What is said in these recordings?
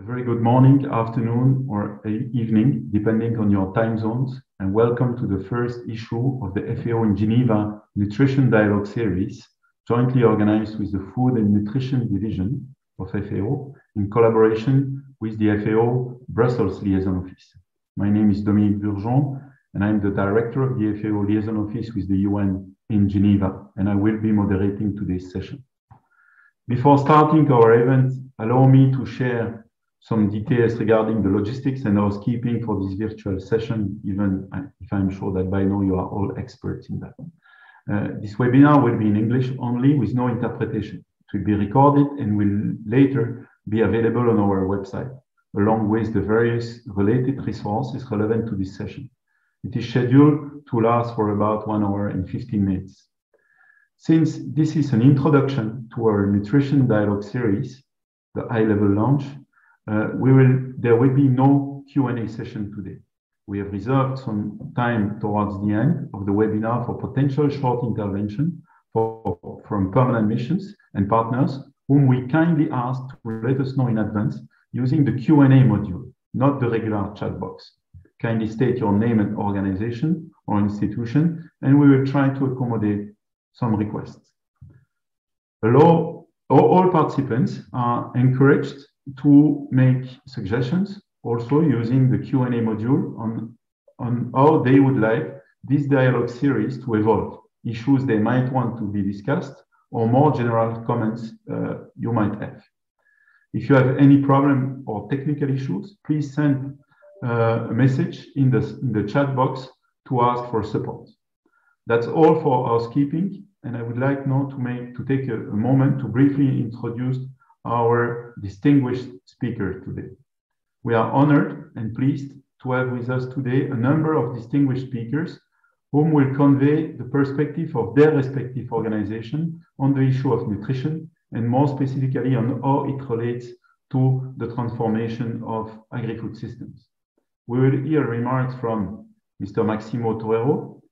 A very good morning, afternoon, or evening, depending on your time zones, and welcome to the first issue of the FAO in Geneva Nutrition Dialogue Series, jointly organized with the Food and Nutrition Division of FAO in collaboration with the FAO Brussels Liaison Office. My name is Dominique Burgeon, and I'm the director of the FAO Liaison Office with the UN in Geneva, and I will be moderating today's session. Before starting our event, allow me to share some details regarding the logistics and housekeeping for this virtual session, even if I'm sure that by now you are all experts in that. Uh, this webinar will be in English only with no interpretation. It will be recorded and will later be available on our website, along with the various related resources relevant to this session. It is scheduled to last for about one hour and 15 minutes. Since this is an introduction to our nutrition dialogue series, the high-level launch, uh, we will, Uh, there will be no Q&A session today. We have reserved some time towards the end of the webinar for potential short intervention from permanent missions and partners whom we kindly ask to let us know in advance using the Q&A module, not the regular chat box. Kindly state your name and organization or institution, and we will try to accommodate some requests. All participants are encouraged to make suggestions also using the Q&A module on, on how they would like this dialogue series to evolve, issues they might want to be discussed, or more general comments uh, you might have. If you have any problem or technical issues, please send uh, a message in the, in the chat box to ask for support. That's all for housekeeping, and I would like now to make to take a, a moment to briefly introduce our distinguished speaker today. We are honored and pleased to have with us today a number of distinguished speakers whom will convey the perspective of their respective organization on the issue of nutrition and more specifically on how it relates to the transformation of agri-food systems. We will hear remarks from Mr. Maximo Torero,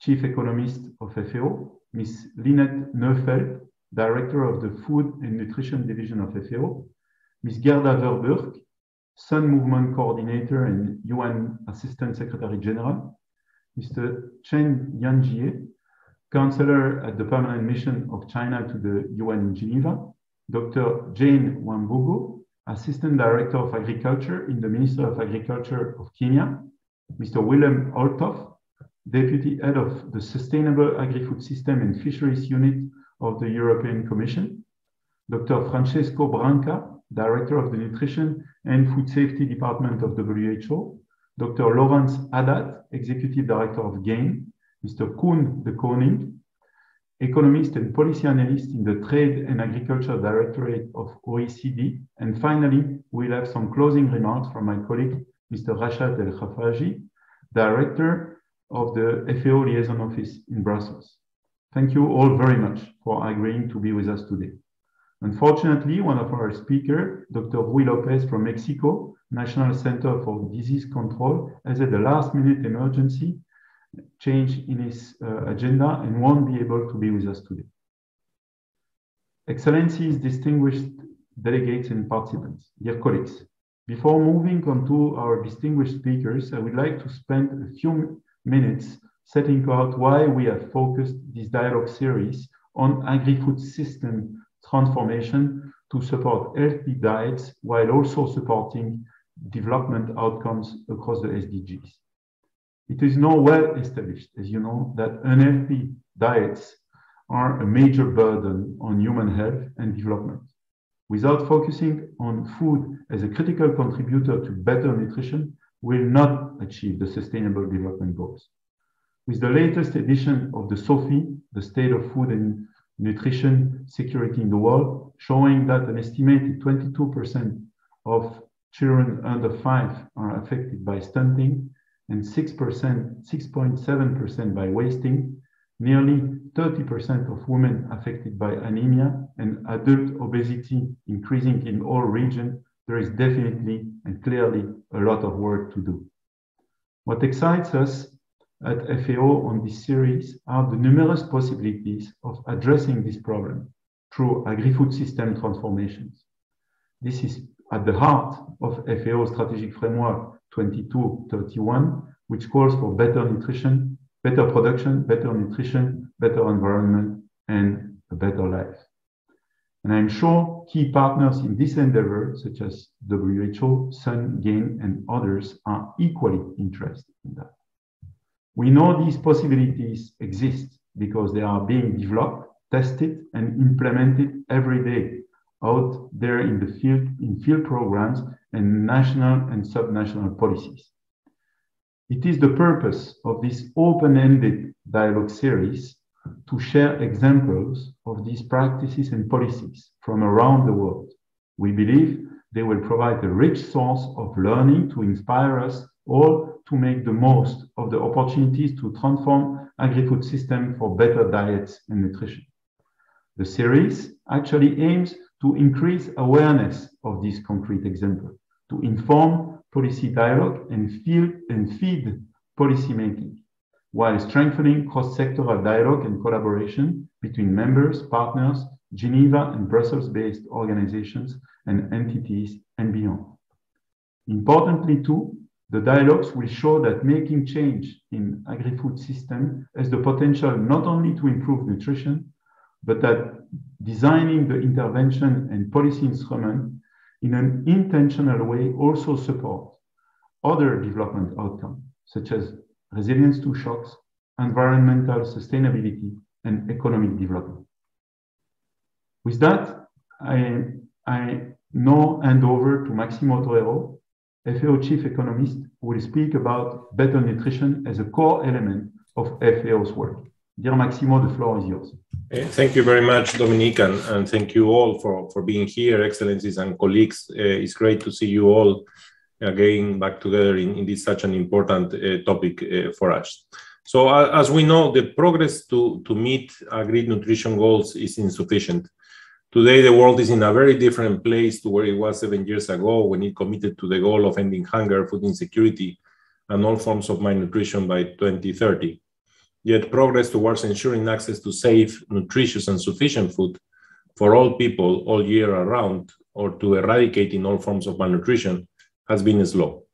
Chief Economist of FAO, Ms. Lynette Neufeld, Director of the Food and Nutrition Division of FAO, Ms. Gerda Verburg, Sun Movement Coordinator and UN Assistant Secretary General, Mr. Chen Yanjie, Counselor at the Permanent Mission of China to the UN in Geneva, Dr. Jane Wambugu, Assistant Director of Agriculture in the Ministry of Agriculture of Kenya, Mr. Willem Olthoff, Deputy Head of the Sustainable Agri-Food System and Fisheries Unit of the European Commission, Dr. Francesco Branca, Director of the Nutrition and Food Safety Department of WHO, Dr. Lawrence Haddad, Executive Director of GAIN, Mr. Koen Deconinck, economist and policy analyst in the Trade and Agriculture Directorate of OECD. And finally, we'll have some closing remarks from my colleague, Mr. Rashad El Khafaji, Director of the FAO Liaison Office in Brussels. Thank you all very much for agreeing to be with us today. Unfortunately, one of our speakers, Dr. Ruy Lopez from Mexico, National Center for Disease Control, has had a last minute emergency change in his uh, agenda and won't be able to be with us today. Excellencies, distinguished delegates and participants, dear colleagues, before moving on to our distinguished speakers, I would like to spend a few minutes setting out why we have focused this dialogue series on agri-food system transformation to support healthy diets while also supporting development outcomes across the SDGs. It is now well established, as you know, that unhealthy diets are a major burden on human health and development. Without focusing on food as a critical contributor to better nutrition, we will not achieve the sustainable development goals. With the latest edition of the SOFI, the State of Food and Nutrition Security in the World, showing that an estimated 22% of children under five are affected by stunting and 6%, 6.7% by wasting, nearly 30% of women affected by anemia and adult obesity increasing in all regions, there is definitely and clearly a lot of work to do. What excites us at FAO on this series are the numerous possibilities of addressing this problem through agri-food system transformations. This is at the heart of FAO Strategic Framework 2231, which calls for better nutrition, better production, better nutrition, better environment, and a better life. And I'm sure key partners in this endeavor, such as WHO, Sun, GAIN, and others, are equally interested in that. We know these possibilities exist because they are being developed, tested, and implemented every day out there in the field in field programs and national and subnational policies. It is the purpose of this open-ended dialogue series to share examples of these practices and policies from around the world. We believe they will provide a rich source of learning to inspire us all to make the most of the opportunities to transform agri-food system for better diets and nutrition. The series actually aims to increase awareness of this concrete example, to inform policy dialogue and, feed, and feed policy making, while strengthening cross-sectoral dialogue and collaboration between members, partners, Geneva and Brussels-based organizations and entities and beyond. Importantly too, the dialogues will show that making change in agri-food system has the potential not only to improve nutrition, but that designing the intervention and policy instrument in an intentional way also support other development outcomes, such as resilience to shocks, environmental sustainability, and economic development. With that, I, I now hand over to Maximo Torero, FAO Chief Economist, will speak about better nutrition as a core element of FAO's work. Dear Maximo, the floor is yours. Thank you very much, Dominique, and, and, thank you all for, for being here, excellencies and colleagues. Uh, it's great to see you all again back together in, in this such an important uh, topic uh, for us. So, as we know, the progress to, to meet agreed nutrition goals is insufficient. Today, the world is in a very different place to where it was seven years ago when it committed to the goal of ending hunger, food insecurity, and all forms of malnutrition by 2030. Yet progress towards ensuring access to safe, nutritious, and sufficient food for all people all year around, or to eradicating all forms of malnutrition, has been slow.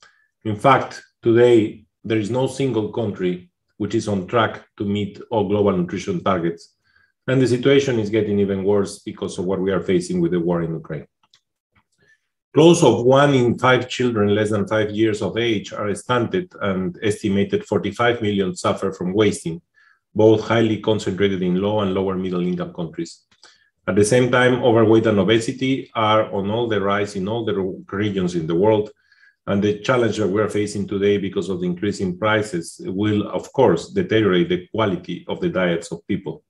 In fact, today, there is no single country which is on track to meet all global nutrition targets. And the situation is getting even worse because of what we are facing with the war in Ukraine. Close of one in five children less than five years of age are stunted, and estimated 45 million suffer from wasting, both highly concentrated in low and lower middle income countries. At the same time, overweight and obesity are on all the rise in all the regions in the world. And the challenge that we are facing today because of the increasing prices will, of course, deteriorate the quality of the diets of people.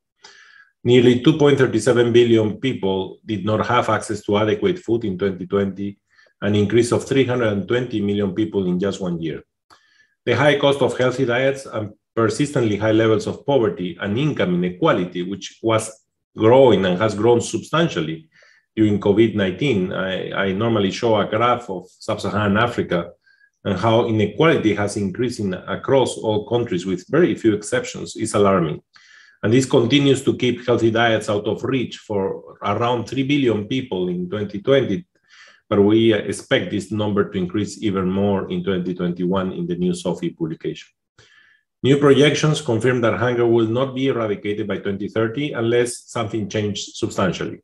Nearly 2.37 billion people did not have access to adequate food in 2020, an increase of 320 million people in just one year. The high cost of healthy diets and persistently high levels of poverty and income inequality, which was growing and has grown substantially during COVID 19. I, I, normally show a graph of sub Saharan Africa and how inequality has increased in, across all countries with very few exceptions is alarming. And this continues to keep healthy diets out of reach for around 3 billion people in 2020. But we expect this number to increase even more in 2021 in the new SOFI publication. New projections confirm that hunger will not be eradicated by 2030 unless something changes substantially,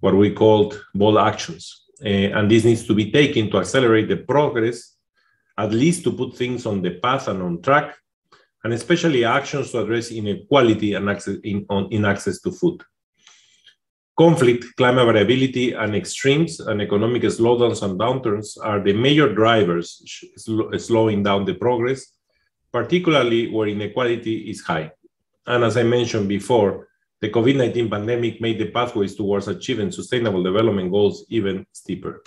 what we called bold actions. Uh, and this needs to be taken to accelerate the progress, at least to put things on the path and on track and especially actions to address inequality and access in, on, in access to food. Conflict, climate variability, and extremes and economic slowdowns and downturns are the major drivers slowing down the progress, particularly where inequality is high. And as I mentioned before, the COVID 19 pandemic made the pathways towards achieving sustainable development goals even steeper.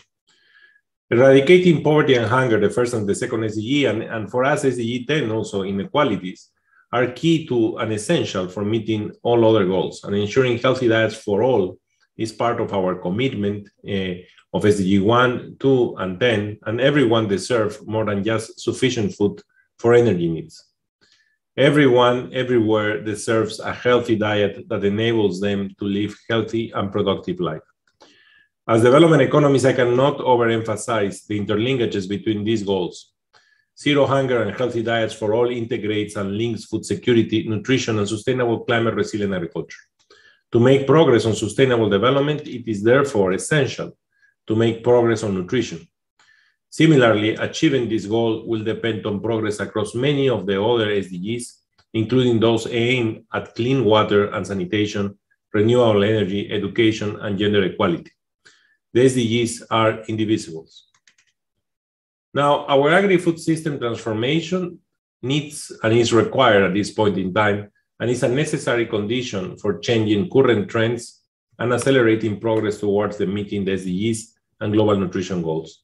Eradicating poverty and hunger, the first and the second SDG, and, and for us, SDG 10 also inequalities, are key to and essential for meeting all other goals. And ensuring healthy diets for all is part of our commitment uh, of SDG 1, 2, and 10, and everyone deserves more than just sufficient food for energy needs. Everyone, everywhere deserves a healthy diet that enables them to live healthy and productive life. As development economies, I cannot overemphasize the interlinkages between these goals. Zero hunger and healthy diets for all integrates and links food security, nutrition, and sustainable climate resilient agriculture. To make progress on sustainable development, it is therefore essential to make progress on nutrition. Similarly, achieving this goal will depend on progress across many of the other SDGs, including those aimed at clean water and sanitation, renewable energy, education, and gender equality. The SDGs are indivisible. Now, our agri-food system transformation needs and is required at this point in time, and is a necessary condition for changing current trends and accelerating progress towards the meeting the SDGs and global nutrition goals.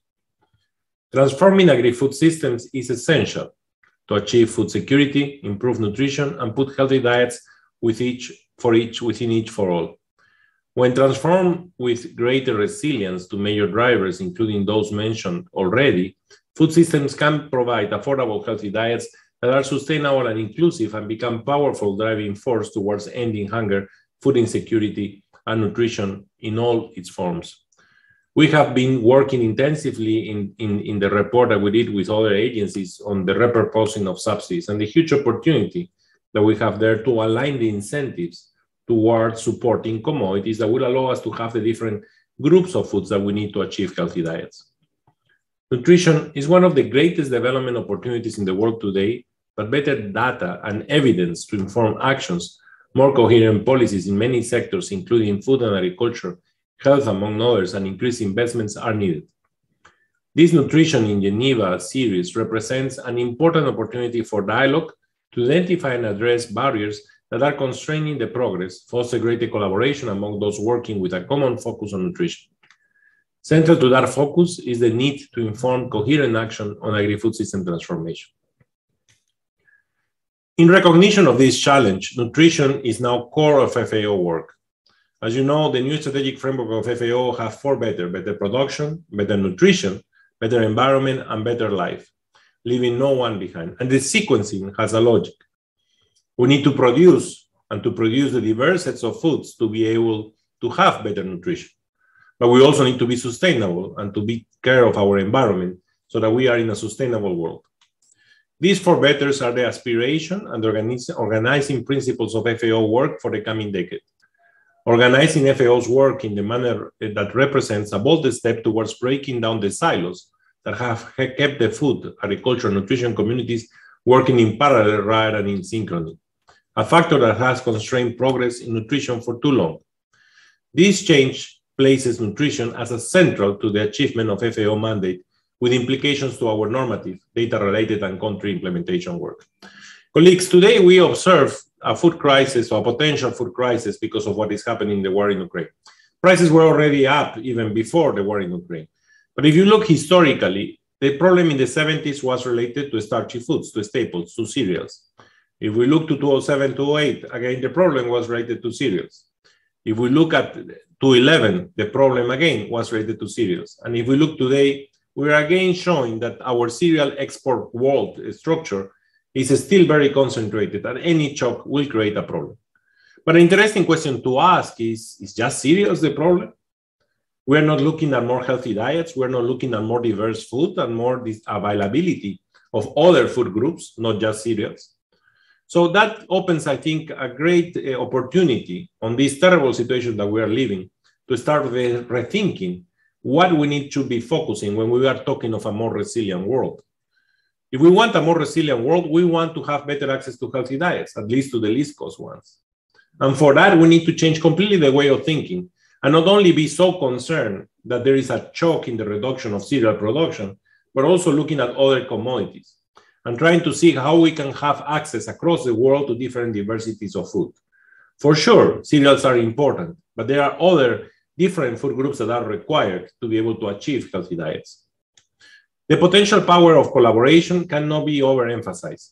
Transforming agri-food systems is essential to achieve food security, improve nutrition, and put healthy diets with each for each within each for all. When transformed with greater resilience to major drivers, including those mentioned already, food systems can provide affordable, healthy diets that are sustainable and inclusive and become powerful driving force towards ending hunger, food insecurity, and nutrition in all its forms. We have been working intensively in, in, in the report that we did with other agencies on the repurposing of subsidies and the huge opportunity that we have there to align the incentives towards supporting commodities that will allow us to have the different groups of foods that we need to achieve healthy diets. Nutrition is one of the greatest development opportunities in the world today, but better data and evidence to inform actions, more coherent policies in many sectors, including food and agriculture, health, among others, and increased investments are needed. This Nutrition in Geneva series represents an important opportunity for dialogue to identify and address barriers that are constraining the progress, foster greater collaboration among those working with a common focus on nutrition. Central to that focus is the need to inform coherent action on agri-food system transformation. In recognition of this challenge, nutrition is now core of FAO work. As you know, the new strategic framework of FAO have four better, better production, better nutrition, better environment, and better life, leaving no one behind. And the sequencing has a logic. We need to produce and to produce the diverse sets of foods to be able to have better nutrition. But we also need to be sustainable and to be care of our environment so that we are in a sustainable world. These four betters are the aspiration and organizing principles of FAO work for the coming decade organizing FAO's work in the manner eh, that represents a bold step towards breaking down the silos that have kept the food, agriculture, and nutrition communities working in parallel rather than in synchrony, a factor that has constrained progress in nutrition for too long. This change places nutrition as a central to the achievement of FAO mandate with implications to our normative, data-related, and country implementation work. Colleagues, today we observe a food crisis or a potential food crisis because of what is happening in the war in Ukraine. Prices were already up even before the war in Ukraine. But if you look historically, the problem in the 70s was related to starchy foods, to staples, to cereals. If we look to 2007 to 08, again, the problem was related to cereals. If we look at 211, the problem again was related to cereals. And if we look today, we are again showing that our cereal export world structure is still very concentrated and any shock will create a problem. But an interesting question to ask is, is just cereals the problem? We're not looking at more healthy diets. We're not looking at more diverse food and more availability of other food groups, not just cereals. So that opens, I think, a great uh, opportunity on this terrible situation that we are living to start re rethinking what we need to be focusing when we are talking of a more resilient world. If we want a more resilient world, we want to have better access to healthy diets, at least to the least cost ones. And for that, we need to change completely the way of thinking and not only be so concerned that there is a choke in the reduction of cereal production, but also looking at other commodities and trying to see how we can have access across the world to different diversities of food. For sure, cereals are important, but there are other different food groups that are required to be able to achieve healthy diets. The potential power of collaboration cannot be overemphasized.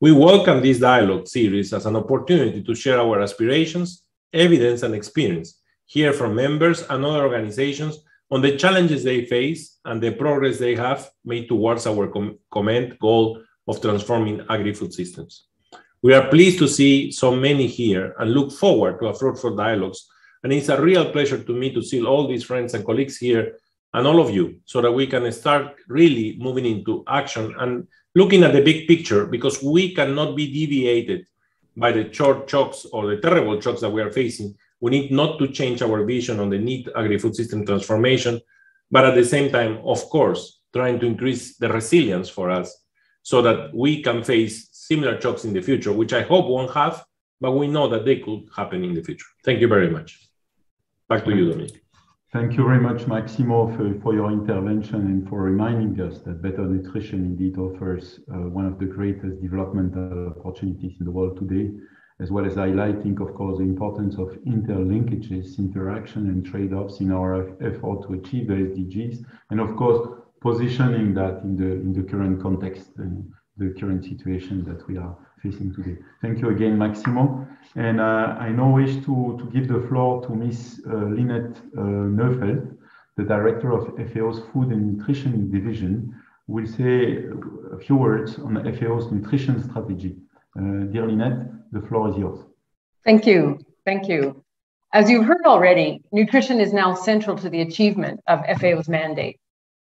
We welcome this dialogue series as an opportunity to share our aspirations, evidence, and experience, hear from members and other organizations on the challenges they face and the progress they have made towards our com comment goal of transforming agri-food systems. We are pleased to see so many here and look forward to a fruitful dialogues And it's a real pleasure to me to see all these friends and colleagues here and all of you so that we can start really moving into action and looking at the big picture because we cannot be deviated by the short shocks or the terrible shocks that we are facing. We need not to change our vision on the need agri-food system transformation, but at the same time, of course, trying to increase the resilience for us so that we can face similar shocks in the future, which I hope won't have, but we know that they could happen in the future. Thank you very much. Back to you, Dominique. Thank you very much, Maximo, for, for, your intervention and for reminding us that better nutrition indeed offers uh, one of the greatest developmental opportunities in the world today, as well as highlighting, of course, the importance of interlinkages, interaction, and trade-offs in our effort to achieve the SDGs, and of course, positioning that in the in the current context and the current situation that we are facing today. Thank you again, Maximo. And uh, I now wish to, to give the floor to Ms. Uh, Lynette uh, Neufeld, the director of FAO's Food and Nutrition Division, will say a few words on FAO's nutrition strategy. Uh, dear Lynette, the floor is yours. Thank you. Thank you. As you've heard already, nutrition is now central to the achievement of FAO's mandate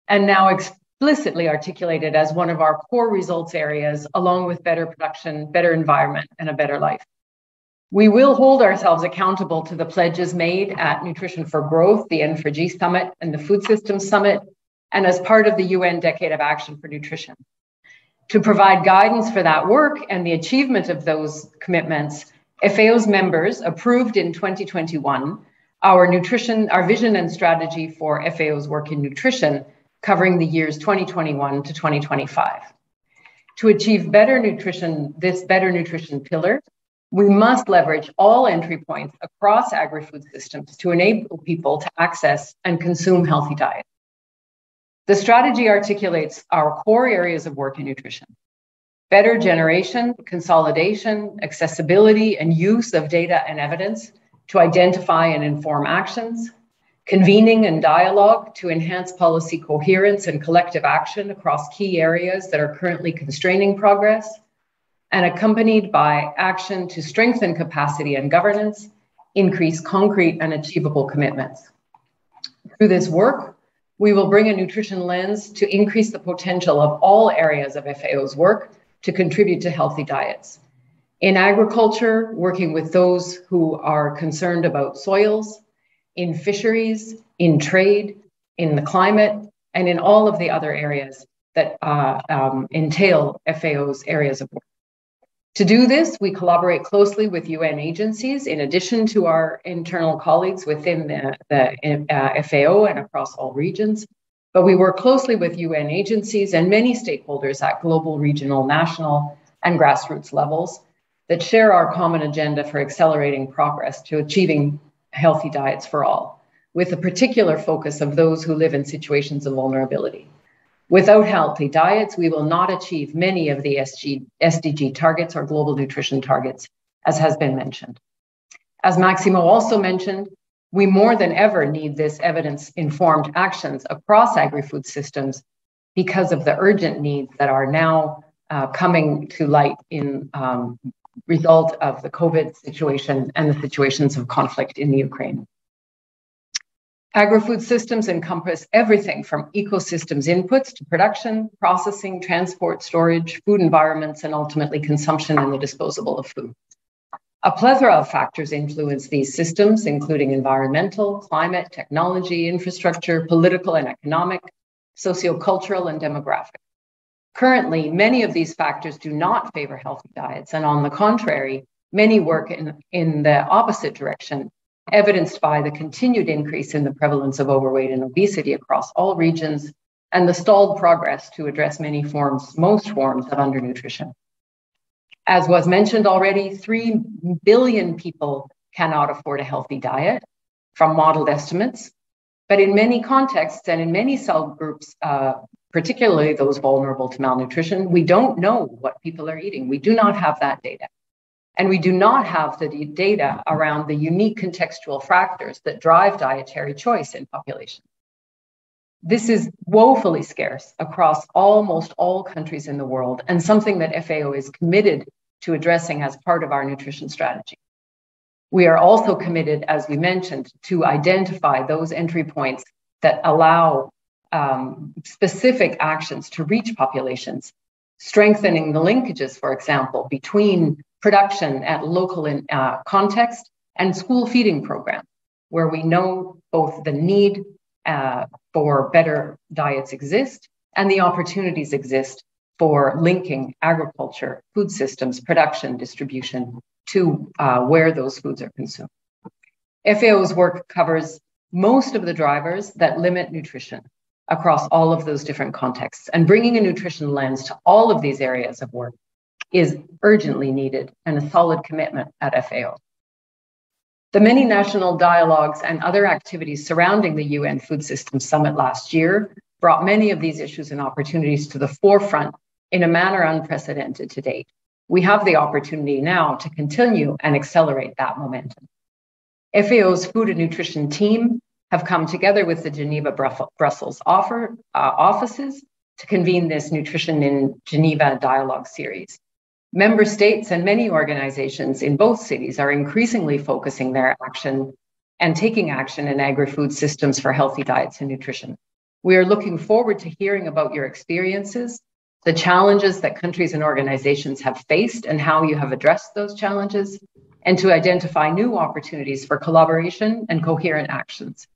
and now explicitly articulated as one of our core results areas, along with better production, better environment, and a better life. We will hold ourselves accountable to the pledges made at Nutrition for Growth, the N4G Summit, and the Food Systems Summit, and as part of the UN Decade of Action for Nutrition. To provide guidance for that work and the achievement of those commitments, FAO's members approved in 2021 our nutrition, our vision and strategy for FAO's work in nutrition, covering the years 2021 to 2025. To achieve better nutrition, this better nutrition pillar, we must leverage all entry points across agri-food systems to enable people to access and consume healthy diets. The strategy articulates our core areas of work in nutrition. Better generation, consolidation, accessibility, and use of data and evidence to identify and inform actions, convening and dialogue to enhance policy coherence and collective action across key areas that are currently constraining progress, and accompanied by action to strengthen capacity and governance, increase concrete and achievable commitments. Through this work, we will bring a nutrition lens to increase the potential of all areas of FAO's work to contribute to healthy diets. In agriculture, working with those who are concerned about soils, in fisheries, in trade, in the climate, and in all of the other areas that uh, um, entail FAO's areas of work. To do this, we collaborate closely with UN agencies, in addition to our internal colleagues within the, the uh, FAO and across all regions. But we work closely with UN agencies and many stakeholders at global, regional, national, and grassroots levels that share our common agenda for accelerating progress to achieving healthy diets for all, with a particular focus of those who live in situations of vulnerability. Without healthy diets, we will not achieve many of the SG, SDG targets or global nutrition targets, as has been mentioned. As Maximo also mentioned, we more than ever need this evidence informed actions across agri food systems because of the urgent needs that are now uh, coming to light in um, result of the COVID situation and the situations of conflict in the Ukraine. Agri-food systems encompass everything from ecosystems inputs to production, processing, transport, storage, food environments, and ultimately consumption and the disposal of food. A plethora of factors influence these systems, including environmental, climate, technology, infrastructure, political and economic, sociocultural, and demographic. Currently, many of these factors do not favor healthy diets, and on the contrary, many work in, in the opposite direction evidenced by the continued increase in the prevalence of overweight and obesity across all regions and the stalled progress to address many forms, most forms of undernutrition. As was mentioned already, 3 billion people cannot afford a healthy diet from modeled estimates. But in many contexts and in many cell groups, uh, particularly those vulnerable to malnutrition, we don't know what people are eating. We do not have that data. And we do not have the data around the unique contextual factors that drive dietary choice in populations. This is woefully scarce across almost all countries in the world and something that FAO is committed to addressing as part of our nutrition strategy. We are also committed, as we mentioned, to identify those entry points that allow um, specific actions to reach populations, strengthening the linkages, for example, between production at local in, uh, context and school feeding programs, where we know both the need uh, for better diets exist and the opportunities exist for linking agriculture, food systems, production, distribution to uh, where those foods are consumed. FAO's work covers most of the drivers that limit nutrition across all of those different contexts. And bringing a nutrition lens to all of these areas of work is urgently needed and a solid commitment at FAO. The many national dialogues and other activities surrounding the UN Food Systems Summit last year brought many of these issues and opportunities to the forefront in a manner unprecedented to date. We have the opportunity now to continue and accelerate that momentum. FAO's food and nutrition team have come together with the Geneva Brussels offer, uh, offices to convene this Nutrition in Geneva dialogue series. Member states and many organizations in both cities are increasingly focusing their action and taking action in agri food systems for healthy diets and nutrition. We are looking forward to hearing about your experiences, the challenges that countries and organizations have faced, and how you have addressed those challenges, and to identify new opportunities for collaboration and coherent actions.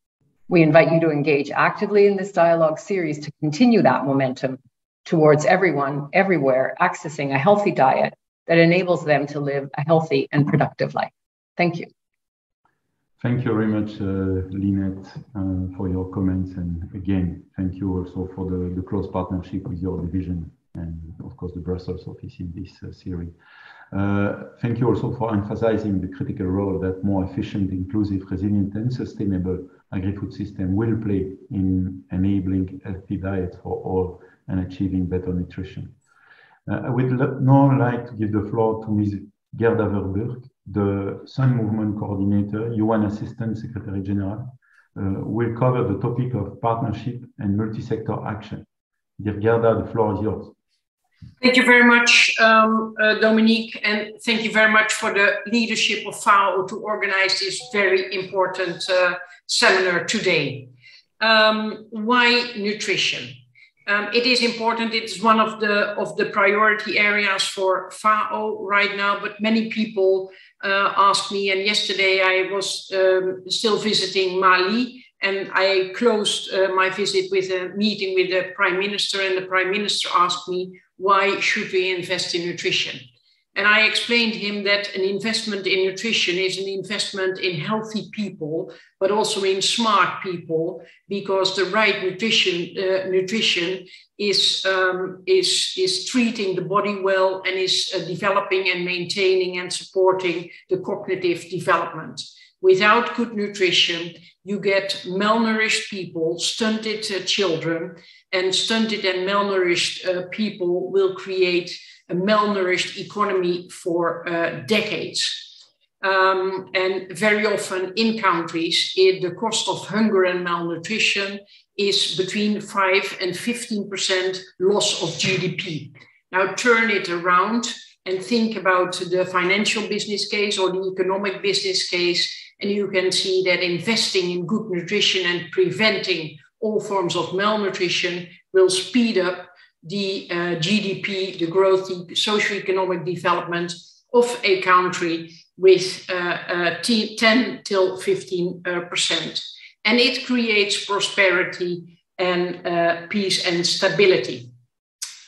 We invite you to engage actively in this dialogue series to continue that momentum towards everyone, everywhere, accessing a healthy diet that enables them to live a healthy and productive life. Thank you. Thank you very much, uh, Lynette, uh, for your comments. And again, thank you also for the, the close partnership with your division and, of course, the Brussels office in this uh, series. Uh, thank you also for emphasizing the critical role that more efficient, inclusive, resilient, and sustainable agri-food system will play in enabling healthy diets for all and achieving better nutrition. Uh, I would now like to give the floor to Ms. Gerda Verburg, the Sun Movement Coordinator, UN Assistant Secretary General, uh, will cover the topic of partnership and multi-sector action. Dear Gerda, the floor is yours. Thank you very much, um, uh, Dominique, and thank you very much for the leadership of FAO to organize this very important uh, seminar today. Um, why nutrition? Um, it is important. It's one of the of the priority areas for FAO right now. But many people uh, ask me, and yesterday I was um, still visiting Mali, and I closed uh, my visit with a meeting with the prime minister, and the prime minister asked me, why should we invest in nutrition? And I explained to him that an investment in nutrition is an investment in healthy people, but also in smart people, because the right nutrition, uh, nutrition is, um, is, is treating the body well and is uh, developing and maintaining and supporting the cognitive development. Without good nutrition, you get malnourished people, stunted uh, children, and stunted and malnourished uh, people will create a malnourished economy for uh, decades. Um, and very often in countries, it, the cost of hunger and malnutrition is between 5 and 15% loss of GDP. Now turn it around and think about the financial business case or the economic business case, and you can see that investing in good nutrition and preventing all forms of malnutrition will speed up the uh, GDP, the growth, the socioeconomic development of a country with uh, uh, 10 till 15 uh, percent. And it creates prosperity and uh, peace and stability.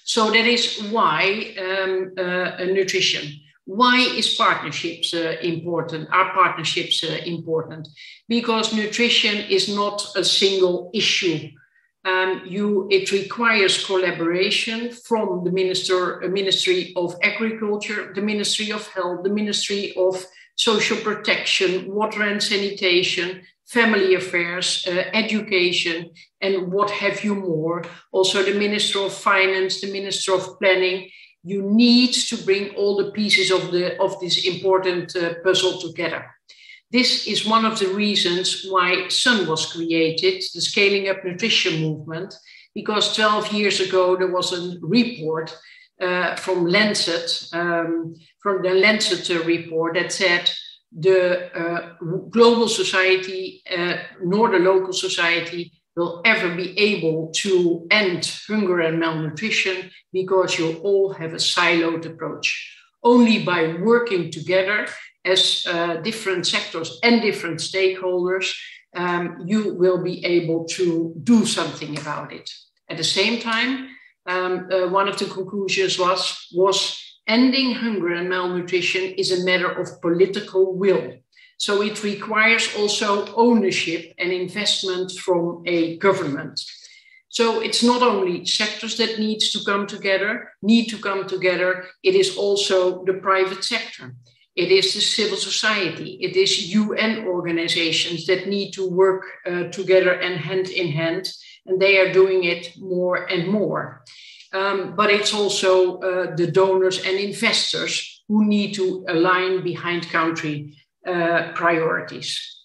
So that is why um, uh, nutrition. Why is partnerships important? Are partnerships important? Because nutrition is not a single issue um, you, it requires collaboration from the minister, uh, Ministry of Agriculture, the Ministry of Health, the Ministry of Social Protection, Water and Sanitation, Family Affairs, uh, Education, and what have you more. Also, the Minister of Finance, the Minister of Planning. You need to bring all the pieces of the of this important uh, puzzle together. This is one of the reasons why SUN was created, the Scaling Up Nutrition Movement, because 12 years ago there was a report uh, from Lancet, um, from the Lancet report that said the uh, global society uh, nor the local society will ever be able to end hunger and malnutrition because you all have a siloed approach. Only by working together as uh, different sectors and different stakeholders, um, you will be able to do something about it. At the same time, um, uh, one of the conclusions was, was ending hunger and malnutrition is a matter of political will. So it requires also ownership and investment from a government. So it's not only sectors that needs to come together, need to come together, it is also the private sector. It is the civil society. It is UN organizations that need to work uh, together and hand in hand, and they are doing it more and more. Um, but it's also uh, the donors and investors who need to align behind country uh, priorities.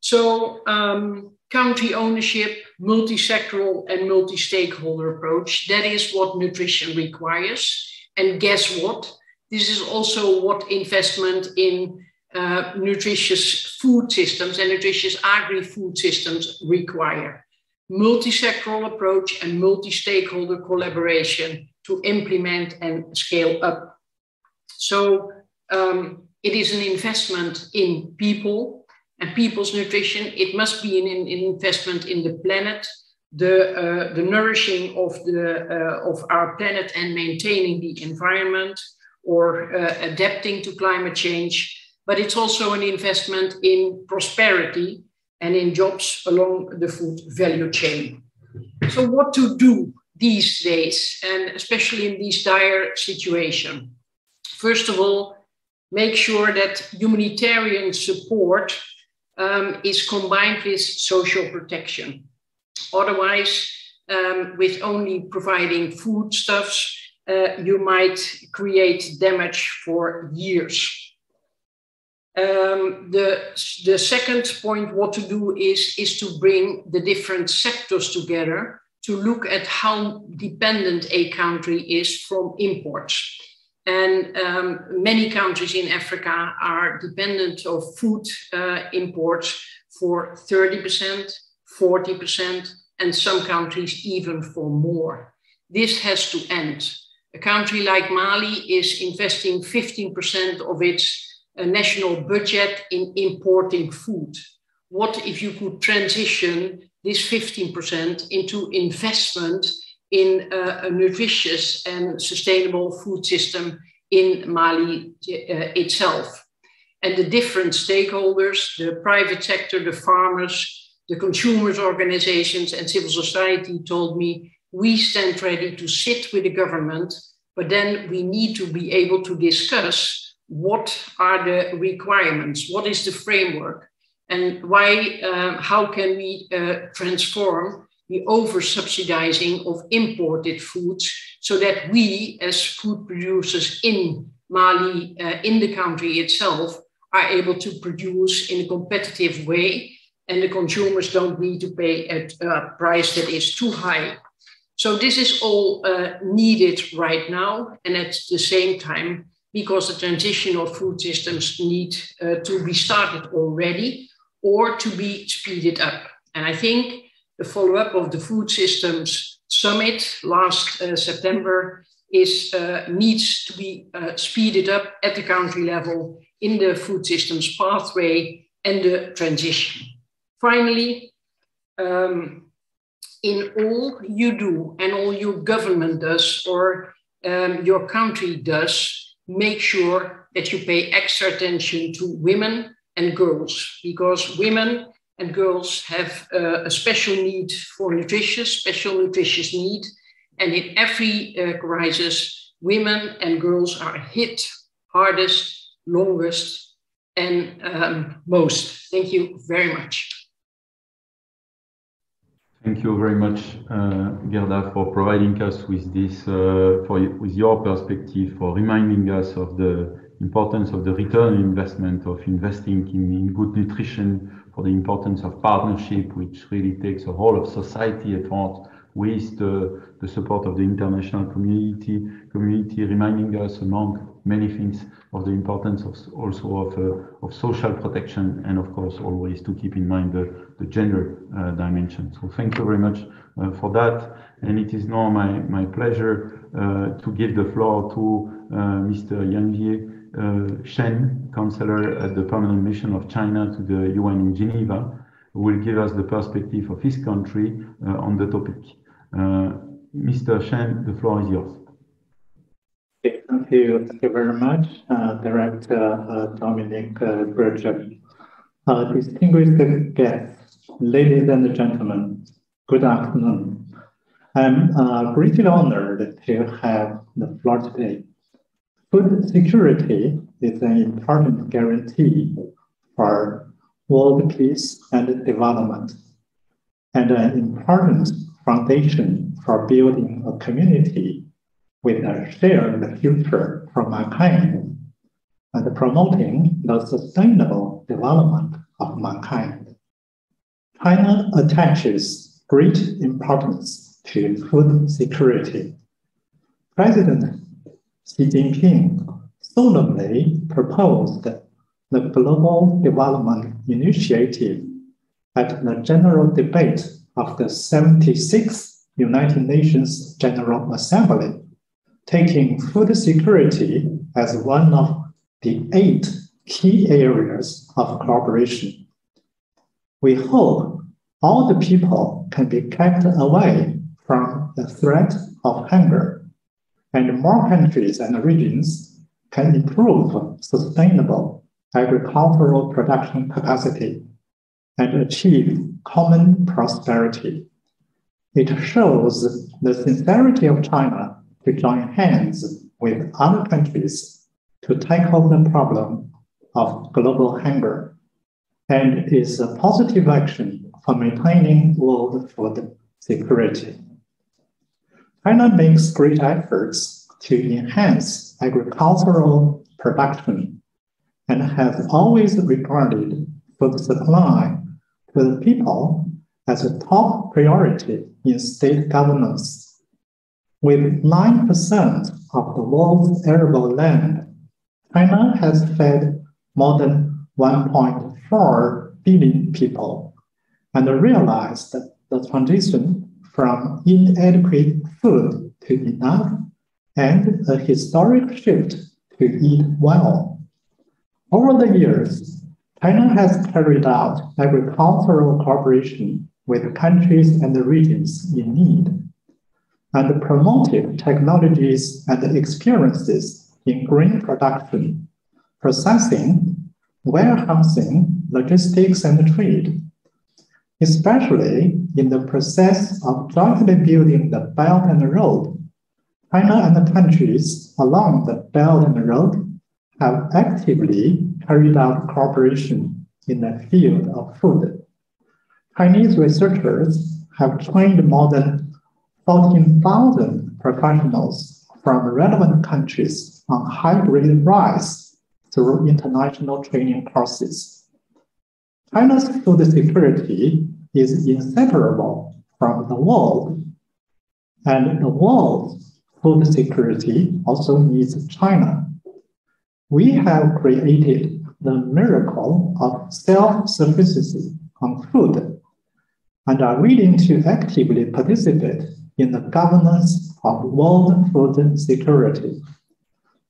So, um, country ownership, multi-sectoral and multi-stakeholder approach, that is what nutrition requires. And guess what? This is also what investment in uh, nutritious food systems and nutritious agri-food systems require. Multi-sectoral approach and multi-stakeholder collaboration to implement and scale up. So um, it is an investment in people and people's nutrition. It must be an, an investment in the planet, the, uh, the nourishing of, the, uh, of our planet and maintaining the environment or uh, adapting to climate change. But it's also an investment in prosperity and in jobs along the food value chain. So, what to do these days, and especially in this dire situation? First of all, make sure that humanitarian support um, is combined with social protection. Otherwise, um, with only providing foodstuffs, uh, you might create damage for years. Um, the, the second point, what to do is, is to bring the different sectors together to look at how dependent a country is from imports. And um, many countries in Africa are dependent of food uh, imports for 30%, 40%, and some countries even for more. This has to end. A country like Mali is investing 15% of its uh, national budget in importing food. What if you could transition this 15% into investment in uh, a nutritious and sustainable food system in Mali uh, itself. And the different stakeholders, the private sector, the farmers, the consumers organizations and civil society told me, we stand ready to sit with the government, but then we need to be able to discuss what are the requirements, what is the framework, and why, uh, how can we uh, transform the over subsidizing of imported foods so that we, as food producers in Mali, uh, in the country itself, are able to produce in a competitive way and the consumers don't need to pay a price that is too high. So this is all uh, needed right now. And at the same time, because the transition of food systems need uh, to be started already or to be speeded up. And I think the follow-up of the Food Systems Summit last uh, September is uh, needs to be uh, speeded up at the country level in the food systems pathway and the transition. Finally, um, in all you do and all your government does or um, your country does, make sure that you pay extra attention to women and girls because women and girls have uh, a special need for nutrition, special nutritious need. And in every uh, crisis, women and girls are hit hardest, longest, and um, most. Thank you very much. Thank you very much, uh, Gerda, for providing us with this, uh, for with your perspective, for reminding us of the importance of the return investment of investing in, good nutrition for the importance of partnership, which really takes a whole of society effort with the, support of the international community, community reminding us among many things of the importance of also of, uh, of social protection and of course always to keep in mind the, the gender uh, dimension. So thank you very much uh, for that. And it is now my, my pleasure uh, to give the floor to uh, Mr. Yanvie Shen, counselor at the Permanent Mission of China to the UN in Geneva, who will give us the perspective of his country on the topic. Mr. Shen, the floor is yours. Thank you. Thank you very much, uh, Director uh, Dominique uh, Burgeon. Uh, distinguished guests, ladies and gentlemen, good afternoon. I'm uh, greatly honored to have the floor today. Food security is an important guarantee for world peace and development, and an important foundation for building a community with a shared future for mankind and promoting the sustainable development of mankind. China attaches great importance to food security. President Xi Jinping solemnly proposed the Global Development Initiative at the General Debate of the 76th United Nations General Assembly taking food security as one of the eight key areas of cooperation. We hope all the people can be kept away from the threat of hunger, and more countries and regions can improve sustainable agricultural production capacity and achieve common prosperity. It shows the sincerity of China to join hands with other countries to tackle the problem of global hunger and is a positive action for maintaining world food security. China makes great efforts to enhance agricultural production and has always regarded food supply to the people as a top priority in state governance with 9% of the world's arable land, China has fed more than 1.4 billion people and realized that the transition from inadequate food to enough and a historic shift to eat well. Over the years, China has carried out agricultural cooperation with countries and regions in need and promoted technologies and experiences in grain production, processing, warehousing, logistics, and trade, especially in the process of jointly building the Belt and Road. China and the countries along the Belt and Road have actively carried out cooperation in the field of food. Chinese researchers have trained more than 14,000 professionals from relevant countries on hybrid rice through international training courses. China's food security is inseparable from the world, and the world's food security also needs China. We have created the miracle of self-sufficiency on food and are willing to actively participate in the governance of world food security.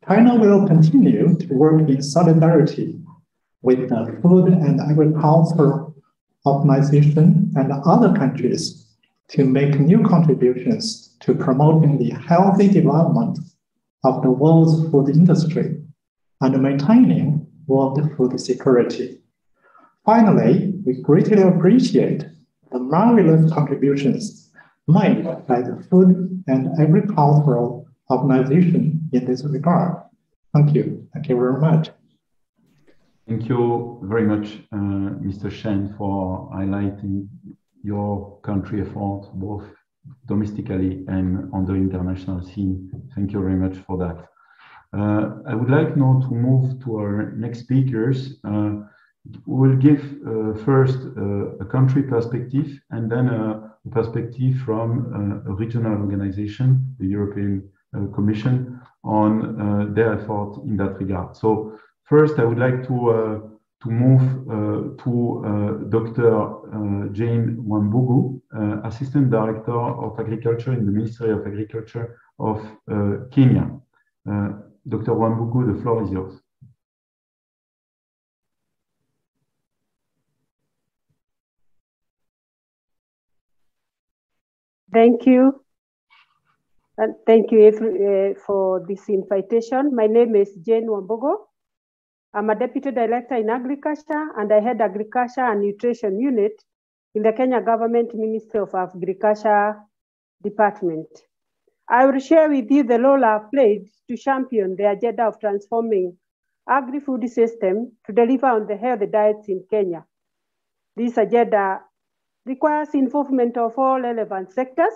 China will continue to work in solidarity with the Food and Agriculture Organization and other countries to make new contributions to promoting the healthy development of the world's food industry and maintaining world food security. Finally, we greatly appreciate the marvelous contributions made by the Food and Agricultural Organization in this regard. Thank you. Thank you very much. Thank you very much, uh, Mr. Shen, for highlighting your country efforts, both domestically and on the international scene. Thank you very much for that. Uh, I would like now to move to our next speakers. Uh, we will give uh, first uh, a country perspective and then a perspective from uh, a regional organization, the European uh, Commission, on uh, their effort in that regard. So first, I would like to to move uh, to uh, Dr. Uh, Jane Wambugu, Assistant Director of Agriculture in the Ministry of Agriculture of Kenya. Dr. Wambugu, the floor is yours. Thank you. And thank you uh, for this invitation. My name is Jane Wambugu. I'm a Deputy Director in Agriculture and I head Agriculture and Nutrition Unit in the Kenya Government Ministry of Agriculture Department. I will share with you the role I've played to champion the agenda of transforming agri-food system to deliver on the healthy diets in Kenya. This agenda requires involvement of all relevant sectors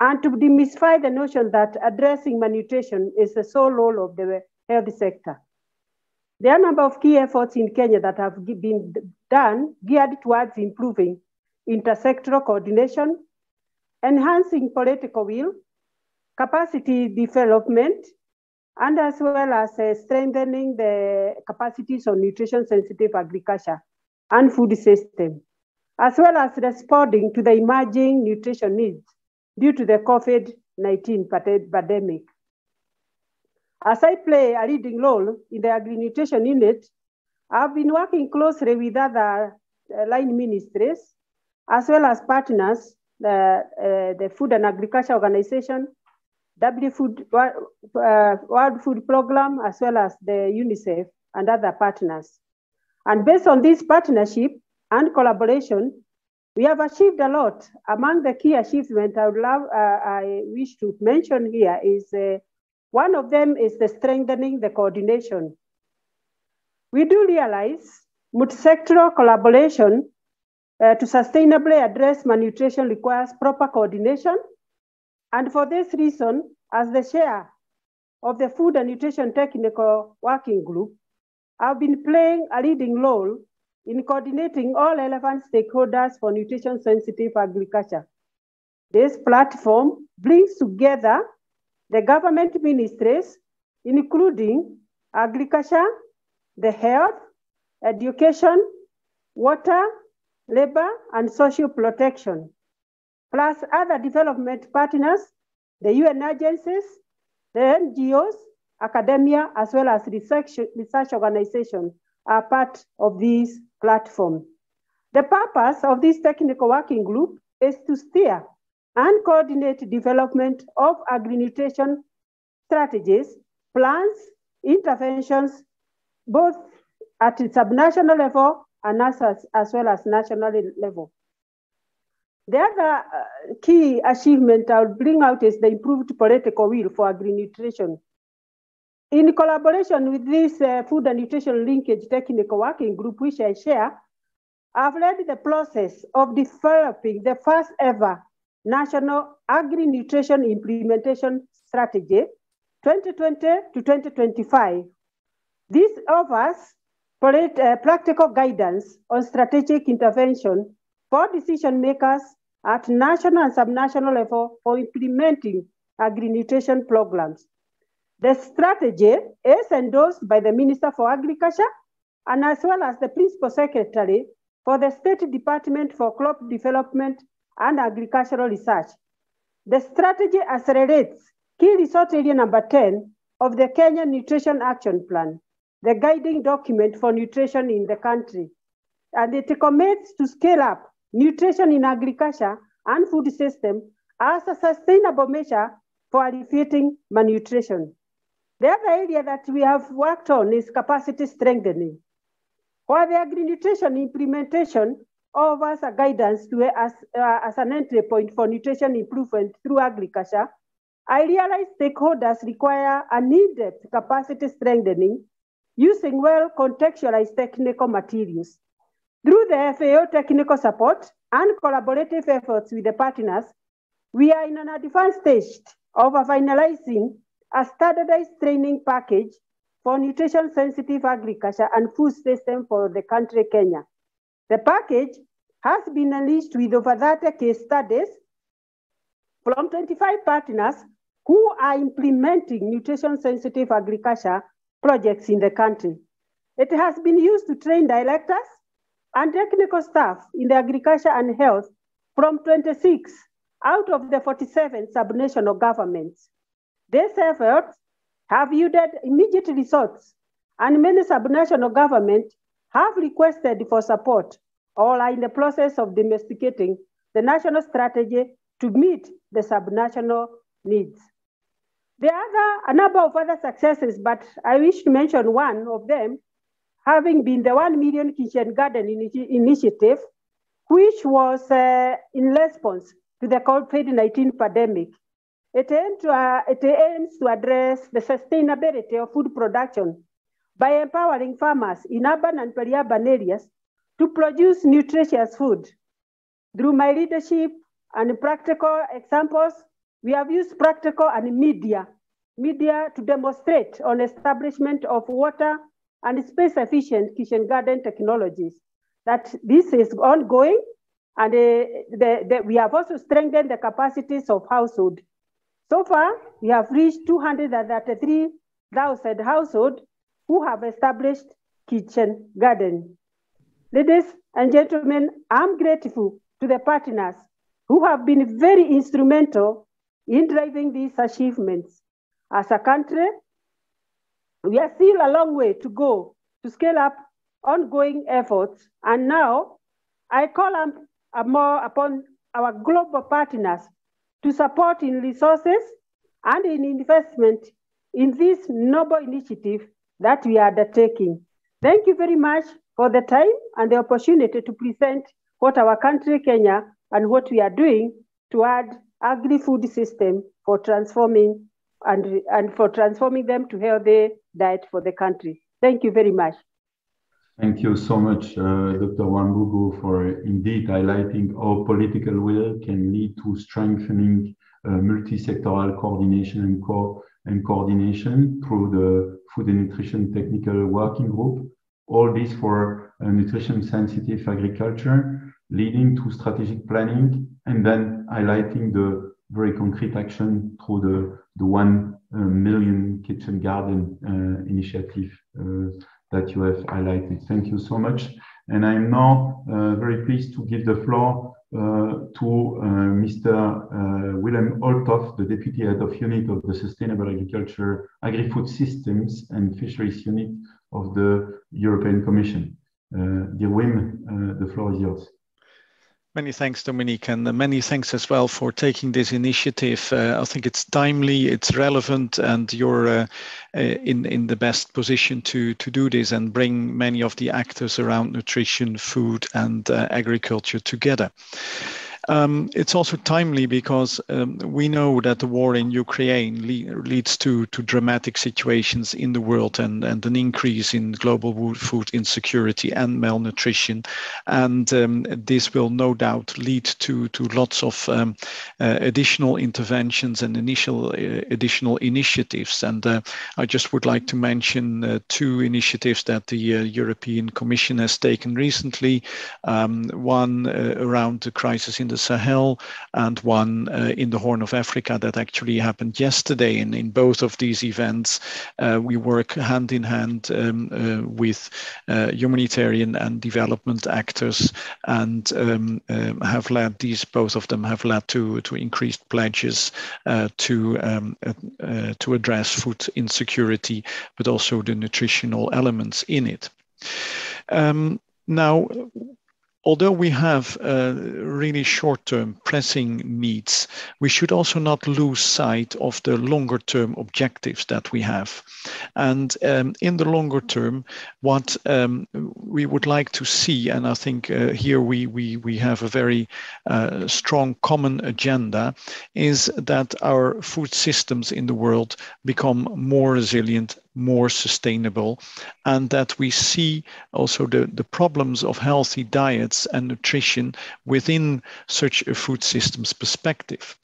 and to demystify the notion that addressing malnutrition is the sole role of the health sector. There are a number of key efforts in Kenya that have been done geared towards improving intersectoral coordination, enhancing political will, capacity development, and as well as uh, strengthening the capacities of nutrition sensitive agriculture and food system as well as responding to the emerging nutrition needs due to the COVID-19 pandemic. As I play a leading role in the agri-nutrition unit, I've been working closely with other uh, line ministries, as well as partners, the, uh, the Food and Agriculture Organization, W Food, uh, World Food Program, as well as the UNICEF and other partners. And based on this partnership, and collaboration, we have achieved a lot. Among the key achievements I would love, uh, I wish to mention here is uh, one of them is the strengthening the coordination. We do realize multi-sectoral collaboration uh, to sustainably address malnutrition requires proper coordination. And for this reason, as the chair of the Food and Nutrition Technical Working Group, I've been playing a leading role in coordinating all relevant stakeholders for nutrition sensitive agriculture. This platform brings together the government ministries, including agriculture, the health, education, water, labor, and social protection, plus other development partners, the UN agencies, the NGOs, academia, as well as research, research organizations are part of this platform. The purpose of this technical working group is to steer and coordinate development of agri-nutrition strategies, plans, interventions, both at subnational level and as, as well as national level. The other uh, key achievement I will bring out is the improved political will for agri-nutrition in collaboration with this uh, food and nutrition linkage technical working group, which I share, I've led the process of developing the first ever national agri-nutrition implementation strategy 2020 to 2025. This offers uh, practical guidance on strategic intervention for decision makers at national and subnational level for implementing agri-nutrition programs. The strategy is endorsed by the Minister for Agriculture and as well as the Principal Secretary for the State Department for Crop Development and Agricultural Research. The strategy accelerates key resource area number 10 of the Kenya Nutrition Action Plan, the guiding document for nutrition in the country. And it commits to scale up nutrition in agriculture and food system as a sustainable measure for alleviating malnutrition. The other area that we have worked on is capacity strengthening. While the agri-nutrition implementation offers a guidance to as, uh, as an entry point for nutrition improvement through agriculture, I realize stakeholders require a in-depth capacity strengthening using well-contextualized technical materials. Through the FAO technical support and collaborative efforts with the partners, we are in an advanced stage of finalizing a standardized training package for nutrition sensitive agriculture and food system for the country Kenya. The package has been unleashed with over 30 case studies from 25 partners who are implementing nutrition sensitive agriculture projects in the country. It has been used to train directors and technical staff in the agriculture and health from 26 out of the 47 subnational governments. These efforts have yielded immediate results, and many subnational governments have requested for support or are in the process of domesticating the national strategy to meet the subnational needs. There are a number of other successes, but I wish to mention one of them, having been the 1 million kitchen garden initiative, which was uh, in response to the COVID-19 pandemic. It aims, to, uh, it aims to address the sustainability of food production by empowering farmers in urban and peri-urban areas to produce nutritious food. Through my leadership and practical examples, we have used practical and media, media to demonstrate on establishment of water and space efficient kitchen garden technologies. That this is ongoing and uh, the, the, we have also strengthened the capacities of household. So far, we have reached 233,000 households who have established kitchen garden. Ladies and gentlemen, I'm grateful to the partners who have been very instrumental in driving these achievements. As a country, we are still a long way to go to scale up ongoing efforts. And now I call on, uh, more upon our global partners to support in resources and in investment in this noble initiative that we are undertaking. Thank you very much for the time and the opportunity to present what our country, Kenya, and what we are doing to add agri-food system for transforming and, and for transforming them to healthy diet for the country. Thank you very much. Thank you so much, uh, Dr. Wambugu, for indeed highlighting how political will can lead to strengthening uh, multi-sectoral coordination and, co and coordination through the Food and Nutrition Technical Working Group. All this for uh, nutrition-sensitive agriculture, leading to strategic planning, and then highlighting the very concrete action through the, the 1 uh, million kitchen garden uh, initiative uh, that you have highlighted. Thank you so much. And I'm now uh, very pleased to give the floor uh, to uh, Mr. Uh, Willem Olthof, the Deputy Head of Unit of the Sustainable Agriculture, Agri-Food Systems and Fisheries Unit of the European Commission. Uh, dear Wim, the floor is yours. Many thanks, Dominique, and many thanks as well for taking this initiative. Uh, I think it's timely, it's relevant, and you're uh, uh, in in the best position to to do this and bring many of the actors around nutrition, food, and uh, agriculture together. Um, it's also timely because um, we know that the war in Ukraine le leads to, to dramatic situations in the world and, and an increase in global food insecurity and malnutrition. And um, this will no doubt lead to, to lots of um, uh, additional interventions and initial uh, additional initiatives. And uh, I just would like to mention uh, two initiatives that the uh, European Commission has taken recently. Um, one uh, around the crisis in the Sahel and one uh, in the Horn of Africa that actually happened yesterday. And in both of these events, uh, we work hand in hand um, uh, with humanitarian and development actors and um, um, have led these, both of them have led to, to increased pledges to, um, to address food insecurity, but also the nutritional elements in it. Um, now, although we have uh, really short-term pressing needs, we should also not lose sight of the longer-term objectives that we have. And um, in the longer term, what um, we would like to see, and I think uh, here we, we, we have a very uh, strong common agenda, is that our food systems in the world become more resilient more sustainable and that we see also the, the problems of healthy diets and nutrition within such a food systems perspective.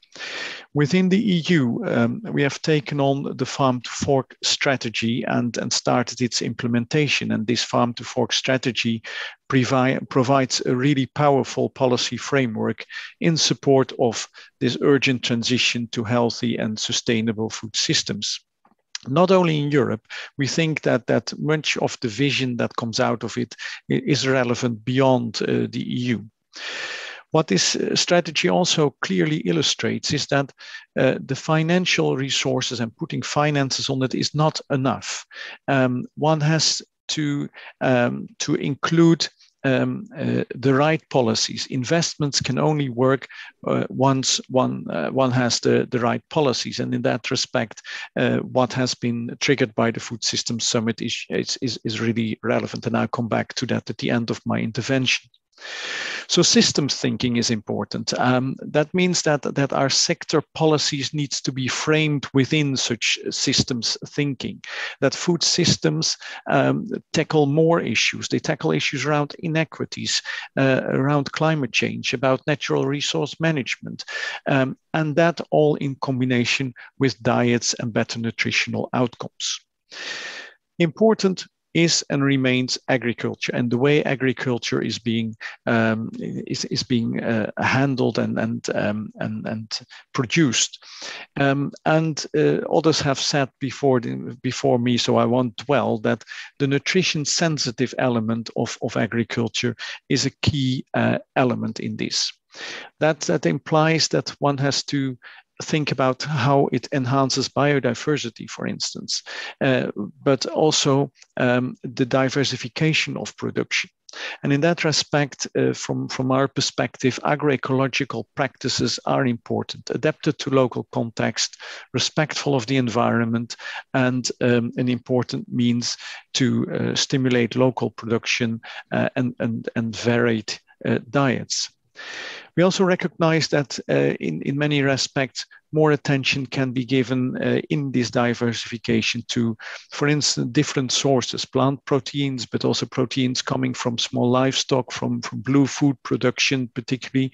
Within the EU, um, we have taken on the farm to fork strategy and, and started its implementation. And this farm to fork strategy provi provides a really powerful policy framework in support of this urgent transition to healthy and sustainable food systems not only in Europe, we think that that much of the vision that comes out of it is relevant beyond uh, the EU. What this uh, strategy also clearly illustrates is that uh, the financial resources and putting finances on it is not enough. Um, one has to um, to include um, uh, the right policies. Investments can only work uh, once one uh, one has the, the right policies, and in that respect, uh, what has been triggered by the Food Systems Summit is, is is really relevant, and I'll come back to that at the end of my intervention. So systems thinking is important. Um, that means that, that our sector policies needs to be framed within such systems thinking, that food systems um, tackle more issues. They tackle issues around inequities, uh, around climate change, about natural resource management, um, and that all in combination with diets and better nutritional outcomes. Important is and remains agriculture. And the way agriculture is being um, is, is being uh, handled and and um, and, and produced. Um, and uh, others have said before before me so I won't dwell that the nutrition sensitive element of, of agriculture is a key uh, element in this. That that implies that one has to think about how it enhances biodiversity, for instance, uh, but also um, the diversification of production. And in that respect, uh, from, from our perspective, agroecological practices are important, adapted to local context, respectful of the environment, and um, an important means to uh, stimulate local production uh, and, and, and varied uh, diets. We also recognize that uh, in, in many respects, more attention can be given uh, in this diversification to, for instance, different sources, plant proteins, but also proteins coming from small livestock, from, from blue food production, particularly.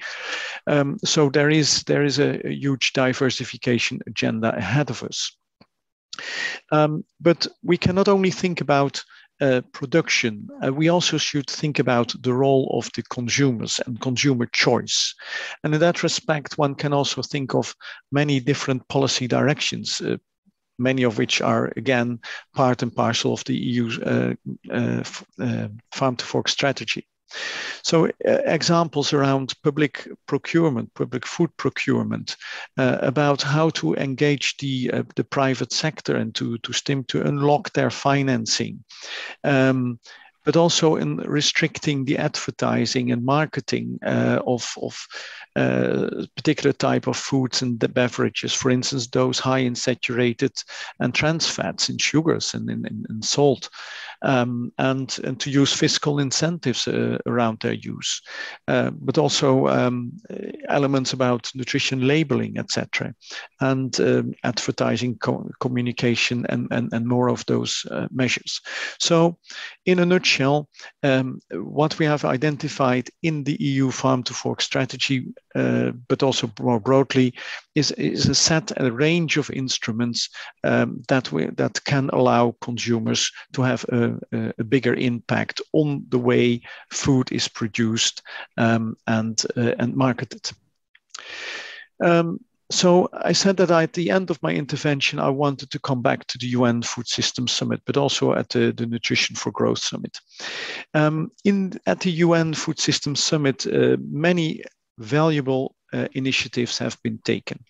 Um, so there is, there is a, a huge diversification agenda ahead of us. Um, but we cannot only think about uh, production, uh, we also should think about the role of the consumers and consumer choice. And in that respect, one can also think of many different policy directions. Uh, many of which are again part and parcel of the EU uh, uh, uh, farm to fork strategy. So uh, examples around public procurement, public food procurement, uh, about how to engage the uh, the private sector and to to stim to unlock their financing. Um, but also in restricting the advertising and marketing uh, of, of uh, particular type of foods and the beverages, for instance, those high in saturated and trans fats, in sugars and in, in, in salt um, and, and to use fiscal incentives uh, around their use, uh, but also um, elements about nutrition labeling, etc., and um, advertising co communication and, and, and more of those uh, measures. So, in a nutshell, um, what we have identified in the EU farm to fork strategy, uh, but also more broadly, is, is a set, a range of instruments um, that, we, that can allow consumers to have a, a, a, bigger impact on the way food is produced um, and, uh, and marketed. Um, so I said that at the end of my intervention, I wanted to come back to the UN Food Systems Summit, but also at the, the Nutrition for Growth Summit. Um, in at the UN Food Systems Summit, uh, many valuable uh, initiatives have been taken.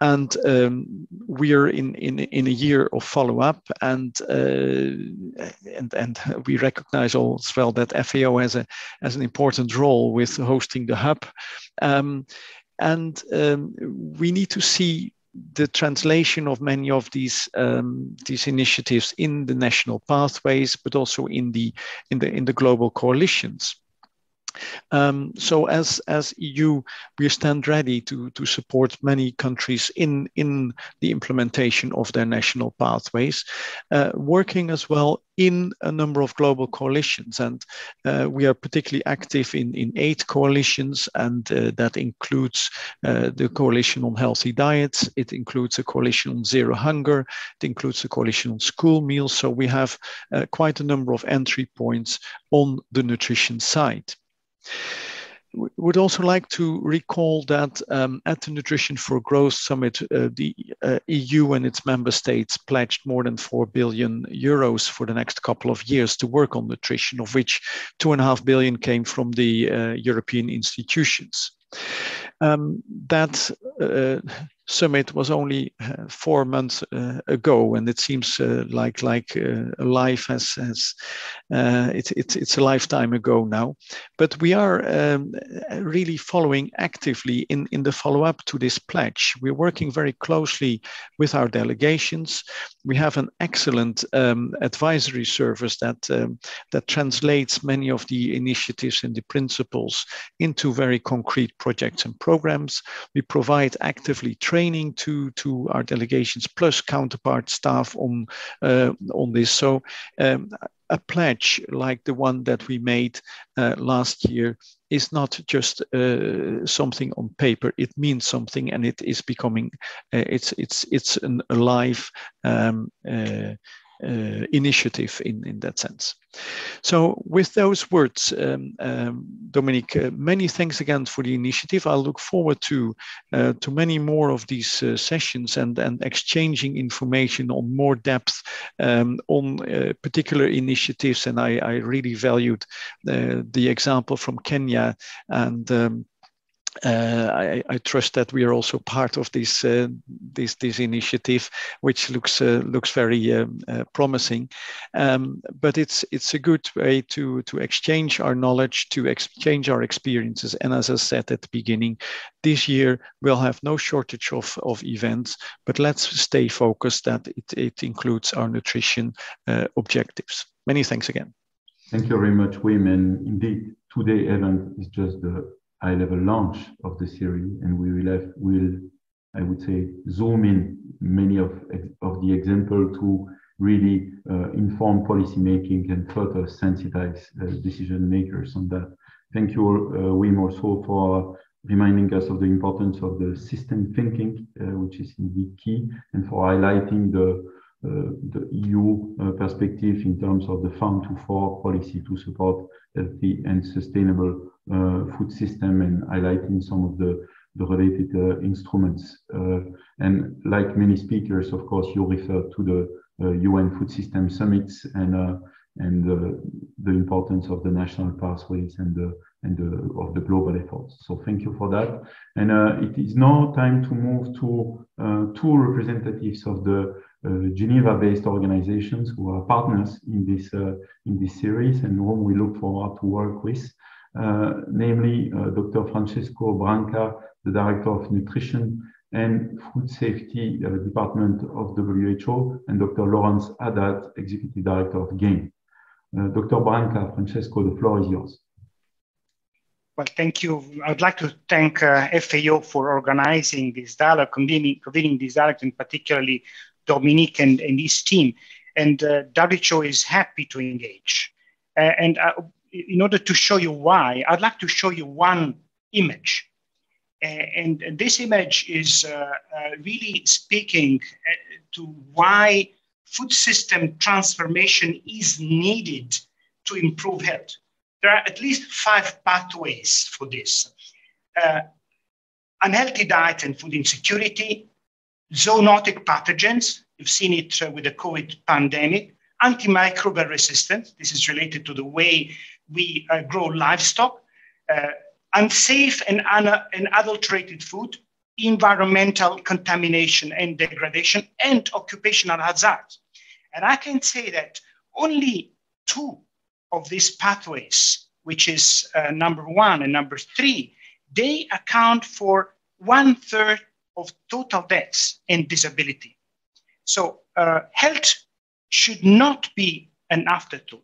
And um, we are in, in, in a year of follow up, and, uh, and, and we recognize as well that FAO has, a, has an important role with hosting the hub. Um, and um, we need to see the translation of many of these um, these initiatives in the national pathways, but also in the in the in the global coalitions. Um, so as as EU, we stand ready to to support many countries in in the implementation of their national pathways, uh, working as well in a number of global coalitions, and uh, we are particularly active in in eight coalitions, and uh, that includes uh, the coalition on healthy diets. It includes a coalition on zero hunger. It includes a coalition on school meals. So we have uh, quite a number of entry points on the nutrition side. We would also like to recall that um, at the Nutrition for Growth Summit, uh, the uh, EU and its member states pledged more than 4 billion euros for the next couple of years to work on nutrition, of which 2.5 billion came from the uh, European institutions. Um, that uh, summit was only uh, four months uh, ago, and it seems uh, like like uh, a life has has uh, it's it's it's a lifetime ago now. But we are um, really following actively in in the follow up to this pledge. We're working very closely with our delegations. We have an excellent um, advisory service that um, that translates many of the initiatives and the principles into very concrete projects and programs. We provide actively training to to our delegations plus counterpart staff on uh, on this. So um, a pledge like the one that we made uh, last year is not just uh, something on paper. It means something, and it is becoming uh, it's it's it's an alive um, uh, initiative in, in that sense. So with those words, um, um, Dominique, uh, many thanks again for the initiative. I look forward to uh, to many more of these uh, sessions and, and exchanging information on more depth um, on uh, particular initiatives. And I, I really valued uh, the example from Kenya and um, uh, I, I, trust that we are also part of this uh, this this initiative, which looks uh, looks very um, uh, promising. Um, but it's it's a good way to to exchange our knowledge, to exchange our experiences. And as I said at the beginning, this year we'll have no shortage of of events. But let's stay focused that it it includes our nutrition uh, objectives. Many thanks again. Thank you very much, Wim. And indeed, today event is just the high level launch of the series, and we will have will I would say zoom in many of of the example to really uh, inform policy making and further sensitize uh, decision makers on that. Thank you, uh, Wim, also for reminding us of the importance of the system thinking, uh, which is indeed key, and for highlighting the uh, the EU uh, perspective in terms of the farm to fork policy to support healthy and sustainable food system and highlighting some of the, the related uh, instruments. Uh, and like many speakers, of course, you refer to the UN Food System Summits and and the importance of the national pathways and the and the, of the global efforts. So thank you for that. And uh, it is now time to move to uh, two representatives of the uh, Geneva-based organizations who are partners in this in this series and whom we look forward to work with. Uh, namely uh, Dr. Francesco Branca, the Director of Nutrition and Food Safety uh, Department of WHO, and Dr. Lawrence Haddad, Executive Director of GAIN. Dr. Branca, Francesco, the floor is yours. Well, thank you. I'd like to thank uh, FAO for organizing this dialogue, convening, convening this dialogue, and particularly Dominique and, and his team. And uh, WHO is happy to engage. Uh, and in order to show you why, I'd like to show you one image. and this image is uh, uh, really speaking uh, to why food system transformation is needed to improve health. There are at least five pathways for this. Uh, unhealthy diet and food insecurity, zoonotic pathogens, you've seen it uh, with the COVID pandemic, antimicrobial resistance, this is related to the way we uh, grow livestock, uh, unsafe and and adulterated food, environmental contamination and degradation, and occupational hazards. And I can say that only two of these pathways, which is uh, number one and number three, they account for one third of total deaths and disability. So uh, health should not be an afterthought,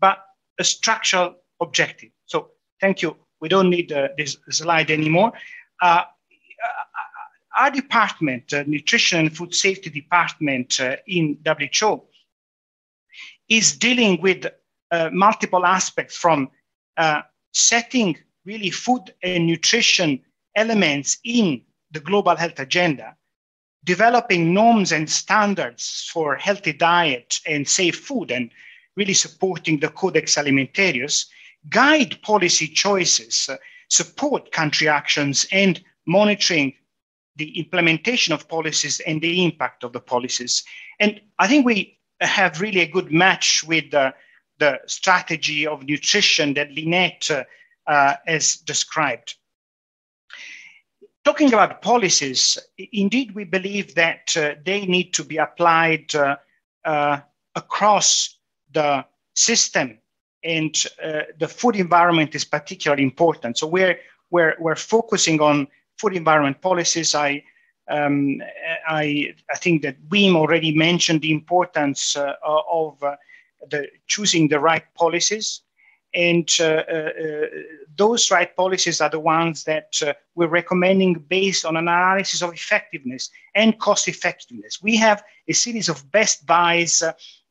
but a structural objective. So thank you. We don't need uh, this slide anymore. Uh, our department, uh, Nutrition and Food Safety Department uh, in WHO, is dealing with uh, multiple aspects from uh, setting really food and nutrition elements in the global health agenda, developing norms and standards for healthy diet and safe food, and really supporting the Codex Alimentarius, guide policy choices, support country actions, and monitoring the implementation of policies and the impact of the policies. And I think we have really a good match with the, the strategy of nutrition that Lynnette uh, uh, has described. Talking about policies, indeed, we believe that uh, they need to be applied uh, uh, across the system, and uh, the food environment is particularly important. So we're, we're, we're focusing on food environment policies. I, um, I, I think that Wim already mentioned the importance uh, of uh, the choosing the right policies. And uh, uh, uh those right policies are the ones that we're recommending based on an analysis of effectiveness and cost effectiveness. We have a series of best buys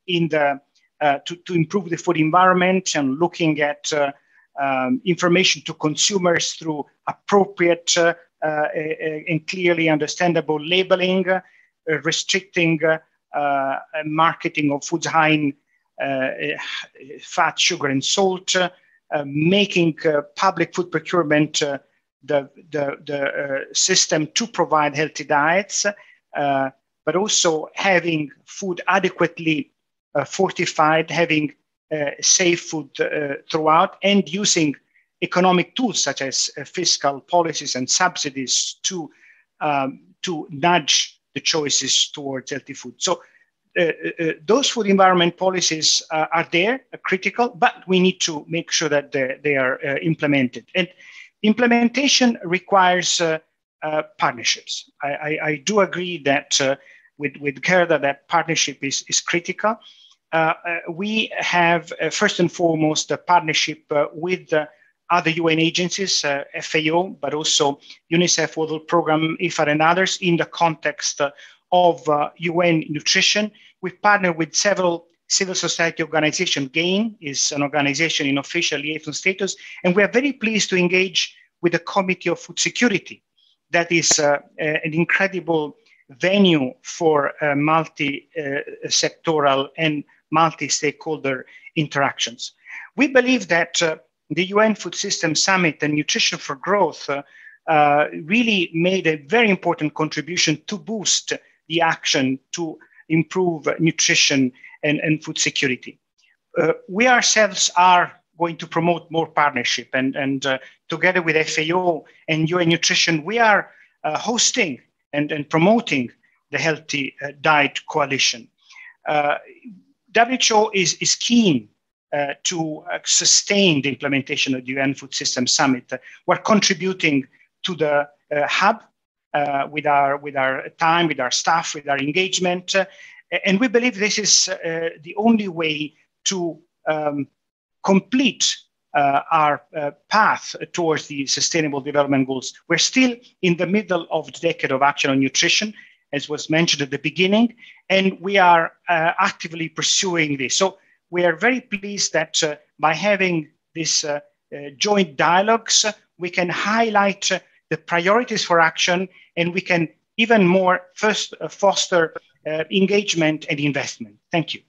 in the, Uh, to, to improve the food environment and looking at uh, um, information to consumers through appropriate uh, uh, and clearly understandable labeling, uh, restricting uh, marketing of foods high in fat, sugar, and salt, making public food procurement the, the, the system to provide healthy diets, but also having food adequately fortified, having uh, safe food uh, throughout and using economic tools such as uh, fiscal policies and subsidies to, um, to nudge the choices towards healthy food. So uh, uh, uh those food environment policies uh, are there, are critical, but we need to make sure that they, are uh, implemented. And implementation requires partnerships. I, I, I, do agree that with, with Gerda that partnership is, is critical. we have, first and foremost, a partnership with other UN agencies, uh, FAO, but also UNICEF World Program, IFAD, and others in the context of uh, UN nutrition. We partner with several civil society organizations. GAIN is an organization in official liaison status, and we are very pleased to engage with the Committee of Food Security. That is uh, an incredible venue for multi-sectoral uh, and multi-stakeholder interactions. We believe that uh, the UN Food System Summit and Nutrition for Growth uh, uh, really made a very important contribution to boost the action to improve nutrition and, and food security. Uh, we ourselves are going to promote more partnership and, and uh, together with FAO and UN Nutrition, we are hosting and, and promoting the Healthy uh, Diet Coalition. WHO is, is keen uh, to uh, sustain the implementation of the UN Food System Summit. we're contributing to the uh, hub with, our, with our time, with our staff, with our engagement. and we believe this is the only way to um, complete uh, our uh, path towards the sustainable development goals. We're still in the middle of the decade of action on nutrition, as was mentioned at the beginning, and we are uh, actively pursuing this. So we are very pleased that uh, by having these uh, uh, joint dialogues, we can highlight the priorities for action and we can even more first foster engagement and investment. Thank you.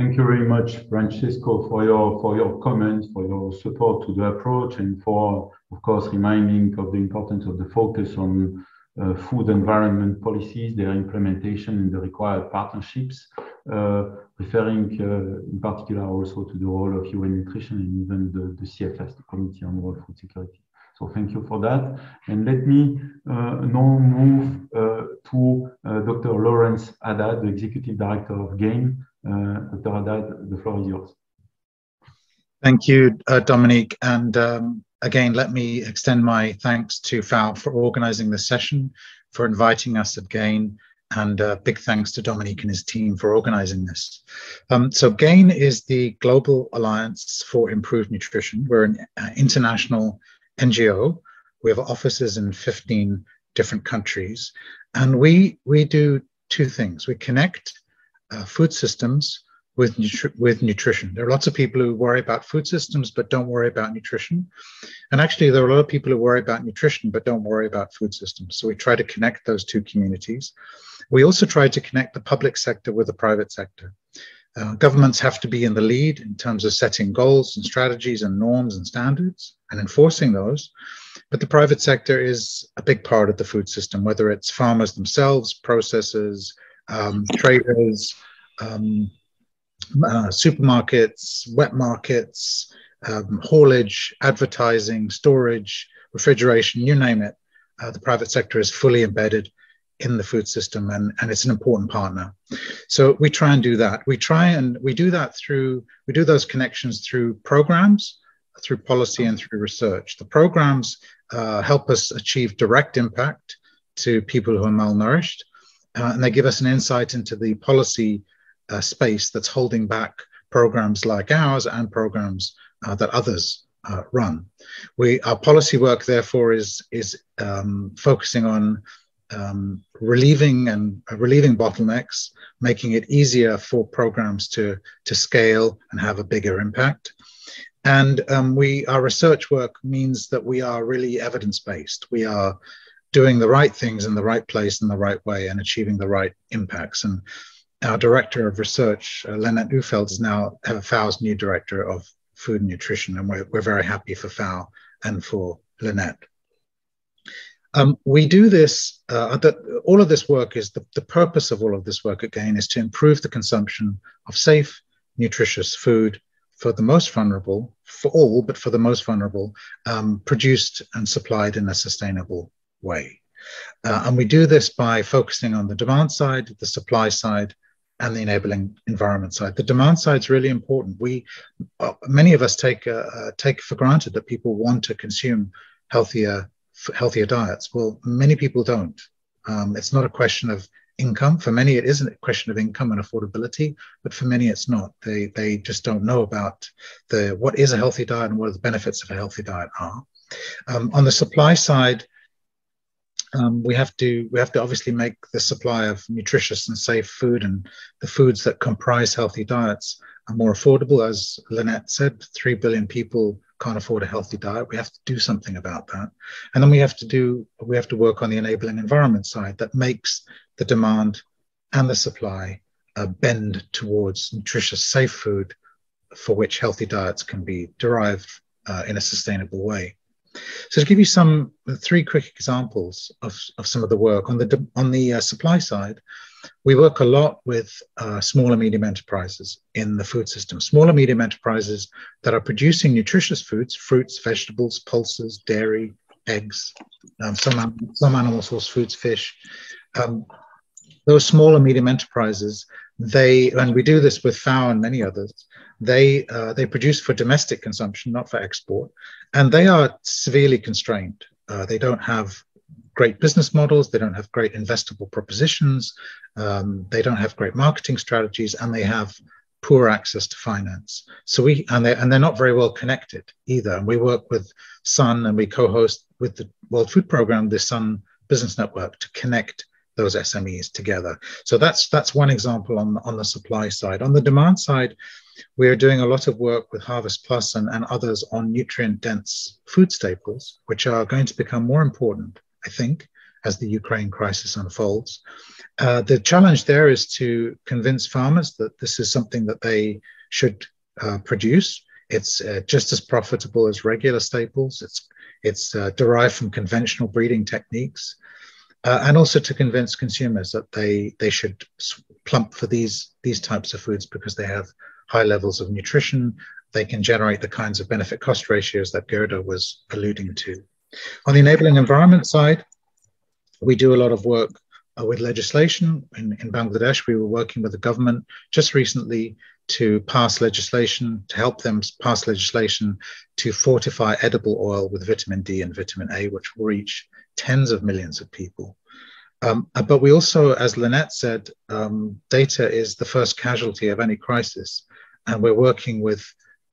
Thank you very much, Francesco, for your for your comments, for your support to the approach, and for, of course, reminding of the importance of the focus on uh, food environment policies, their implementation, and the required partnerships, uh, referring uh, in particular also to the role of UN Nutrition and even the, the CFS, the Committee on World Food Security. So thank you for that. And let me uh, now move uh, to uh, Dr. Lawrence Haddad, the Executive Director of GAIN. Dr. Haddad, the floor is yours. Thank you, Dominique. And um, again, let me extend my thanks to FAO for organizing this session, for inviting us at GAIN, and uh, big thanks to Dominique and his team for organizing this. Um, so GAIN is the Global Alliance for Improved Nutrition. We're an uh, international NGO. We have offices in 15 different countries. And we, we do two things. We connect uh, food systems with, nutri- with nutrition. There are lots of people who worry about food systems but don't worry about nutrition. And actually, there are a lot of people who worry about nutrition but don't worry about food systems. So we try to connect those two communities. We also try to connect the public sector with the private sector. Uh, governments have to be in the lead in terms of setting goals and strategies and norms and standards and enforcing those. But the private sector is a big part of the food system, whether it's farmers themselves, processors, um, traders, um, uh, supermarkets, wet markets, um, haulage, advertising, storage, refrigeration, you name it. Uh, the private sector is fully embedded in the food system and, and it's an important partner. So we try and do that. We try and we do that through, we do those connections through programs, through policy and through research. The programs uh, help us achieve direct impact to people who are malnourished. Uh, and they give us an insight into the policy uh, space that's holding back programs like ours and programs uh, that others uh, run. We, our policy work, therefore, is, is um, focusing on um, relieving and uh, relieving bottlenecks, making it easier for programs to, to scale and have a bigger impact. And um, we, our research work means that we are really evidence based. We are doing the right things in the right place in the right way and achieving the right impacts. And our director of research, uh, Lynnette Neufeld, is now FAO's new director of food and nutrition. And we're, we're very happy for FAO and for Lynette. Um, we do this, uh, the, all of this work is the, the purpose of all of this work again is to improve the consumption of safe, nutritious food for the most vulnerable, for all, but for the most vulnerable, um, produced and supplied in a sustainable way. Uh, and we do this by focusing on the demand side, the supply side, and the enabling environment side. The demand side is really important. We, uh, many of us take uh, uh take for granted that people want to consume healthier healthier diets. Well, many people don't. Um, it's not a question of income. For many, it isn't a question of income and affordability, but for many, it's not. They they just don't know about the what is a healthy diet and what the benefits of a healthy diet are. Um, on the supply side, um, we have to we have to obviously make the supply of nutritious and safe food and the foods that comprise healthy diets are more affordable. As Lynnette said, three billion people can't afford a healthy diet. We have to do something about that. And then we have to do, we have to work on the enabling environment side that makes the demand and the supply uh, bend towards nutritious, safe food for which healthy diets can be derived uh, in a sustainable way. So to give you some three quick examples of, of some of the work on the on the uh, supply side, we work a lot with uh, small and medium enterprises in the food system. Small and medium enterprises that are producing nutritious foods, fruits, vegetables, pulses, dairy, eggs, um, some, some animal source foods, fish. Um, those small and medium enterprises, they, and we do this with FAO and many others, they, uh, they produce for domestic consumption, not for export, and they are severely constrained. Uh, they don't have great business models, they don't have great investable propositions, um, they don't have great marketing strategies, and they have poor access to finance. So we and they and they're not very well connected either. And we work with SUN and we co-host with the World Food Program the SUN Business Network to connect those SMEs together. So that's that's one example on on the supply side. On the demand side, we are doing a lot of work with HarvestPlus and, and others on nutrient dense food staples, which are going to become more important, I think, as the Ukraine crisis unfolds. Uh, the challenge there is to convince farmers that this is something that they should uh, produce. It's uh, just as profitable as regular staples. It's it's uh, derived from conventional breeding techniques, uh, and also to convince consumers that they they should plump for these these types of foods because they have high levels of nutrition. They can generate the kinds of benefit cost ratios that Gerda was alluding to. On the enabling environment side, we do a lot of work uh, with legislation. In, in Bangladesh, we were working with the government just recently to pass legislation, to help them pass legislation to fortify edible oil with vitamin D and vitamin A, which will reach tens of millions of people. Um, uh, but we also, as Lynnette said, um, data is the first casualty of any crisis. And we're working with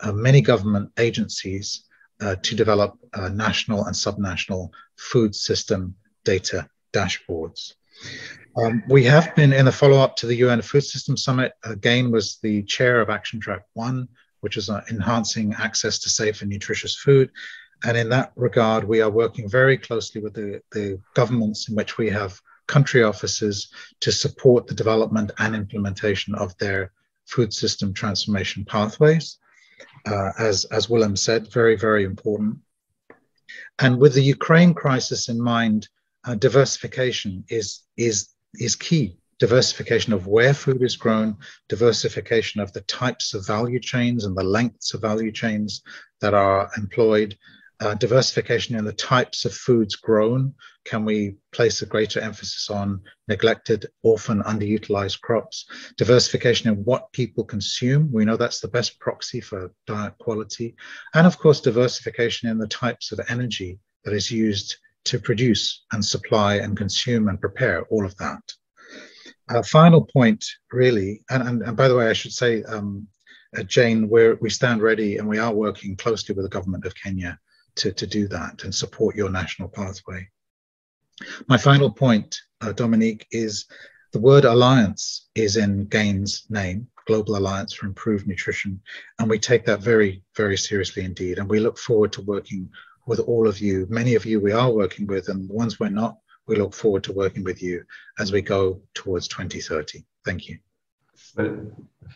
uh, many government agencies uh, to develop uh, national and subnational food system data dashboards. Um, we have been in the follow up to the UN Food System Summit. GAIN, was the chair of Action Track One, which is uh, enhancing access to safe and nutritious food. And in that regard, we are working very closely with the, the governments in which we have country offices to support the development and implementation of their food system transformation pathways. Uh, as, as Willem said, very, very important. And with the Ukraine crisis in mind, uh, diversification is, is is key. Diversification of where food is grown, diversification of the types of value chains and the lengths of value chains that are employed, uh, diversification in the types of foods grown. Can we place a greater emphasis on neglected, orphan, underutilized crops? Diversification in what people consume. We know that's the best proxy for diet quality. And of course, diversification in the types of energy that is used to produce and supply and consume and prepare all of that. A final point, really, and, and, and by the way, I should say, um, uh, Jane, we we stand ready and we are working closely with the government of Kenya to, to do that and support your national pathway. My final point, uh, Dominique, is the word alliance is in GAIN's name, Global Alliance for Improved Nutrition, and we take that very, very seriously indeed. And we look forward to working with all of you. Many of you we are working with, and the ones we're not, we look forward to working with you as we go towards 2030. Thank you. Well,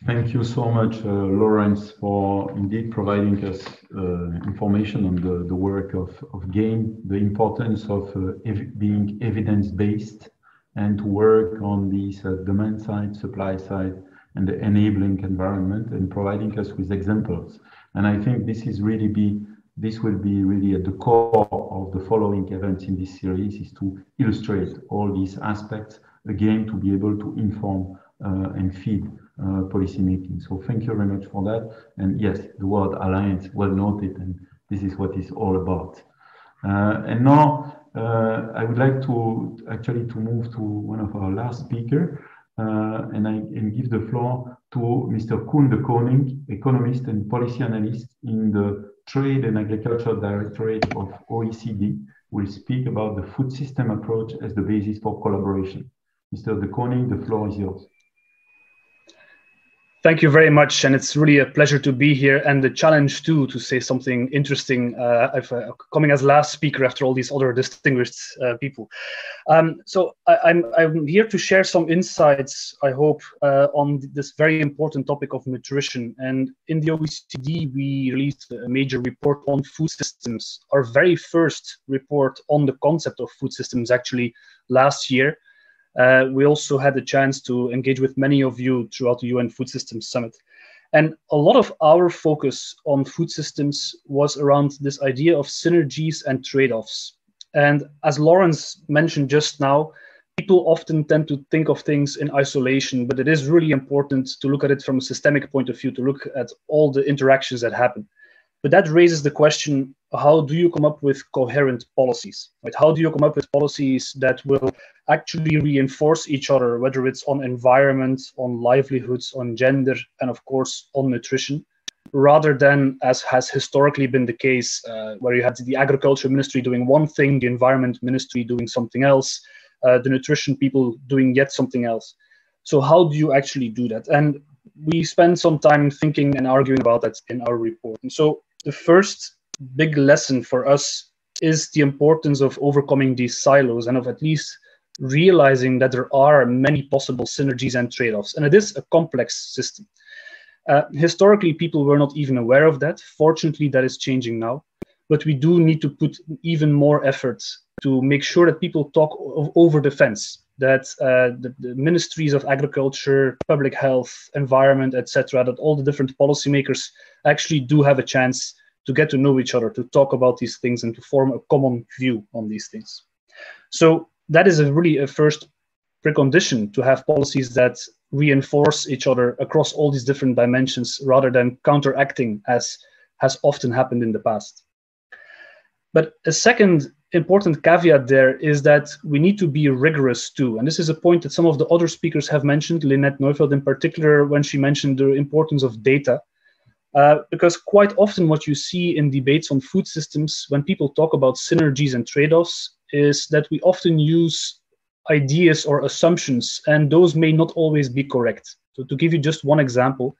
thank you so much, uh, Lawrence, for indeed providing us uh, information on the, the work of, of GAIN, the importance of uh, ev being evidence-based and to work on this uh, demand side, supply side, and the enabling environment and providing us with examples. And I think this is really be this will be really at the core of the following events in this series is to illustrate all these aspects again to be able to inform and feed uh, policy making. So thank you very much for that. And yes, the word alliance well noted, and this is what it's all about. Uh, and now uh, I would like to actually to move to one of our last speaker, uh, and I and give the floor to Mr. Koen Deconinck, economist and policy analyst in the Trade and Agriculture Directorate of OECD will speak about the food system approach as the basis for collaboration. Mr. Deconinck, the floor is yours. Thank you very much, and it's really a pleasure to be here, and the challenge too to say something interesting. Uh, I've, uh, coming as last speaker after all these other distinguished uh, people. Um, so I, I'm, I'm here to share some insights, I hope, uh, on this very important topic of nutrition. And in the OECD, we released a major report on food systems. Our very first report on the concept of food systems actually last year. Uh, we also had the chance to engage with many of you throughout the UN Food Systems Summit. And a lot of our focus on food systems was around this idea of synergies and trade offs. And as Lawrence mentioned just now, people often tend to think of things in isolation, but it is really important to look at it from a systemic point of view, to look at all the interactions that happen. But that raises the question how do you come up with coherent policies? Right? How do you come up with policies that will actually reinforce each other, whether it's on environment, on livelihoods, on gender, and of course on nutrition, rather than as has historically been the case, uh, where you had the agriculture ministry doing one thing, the environment ministry doing something else, uh, the nutrition people doing yet something else. So, how do you actually do that? And we spend some time thinking and arguing about that in our report. And so, the first big lesson for us is the importance of overcoming these silos and of at least realizing that there are many possible synergies and trade offs. And it is a complex system. Uh, historically, people were not even aware of that. Fortunately, that is changing now. But we do need to put even more effort to make sure that people talk over the fence, that uh, the, the, ministries of agriculture, public health, environment, etc., that all the different policymakers actually do have a chance to get to know each other, to talk about these things, and to form a common view on these things. So that is a really a first precondition to have policies that reinforce each other across all these different dimensions rather than counteracting as has often happened in the past. But a second important caveat there is that we need to be rigorous too. And this is a point that some of the other speakers have mentioned, Lynnette Neufeld in particular, when she mentioned the importance of data. Uh, because quite often what you see in debates on food systems when people talk about synergies and trade-offs is that we often use ideas or assumptions and those may not always be correct. So to give you just one example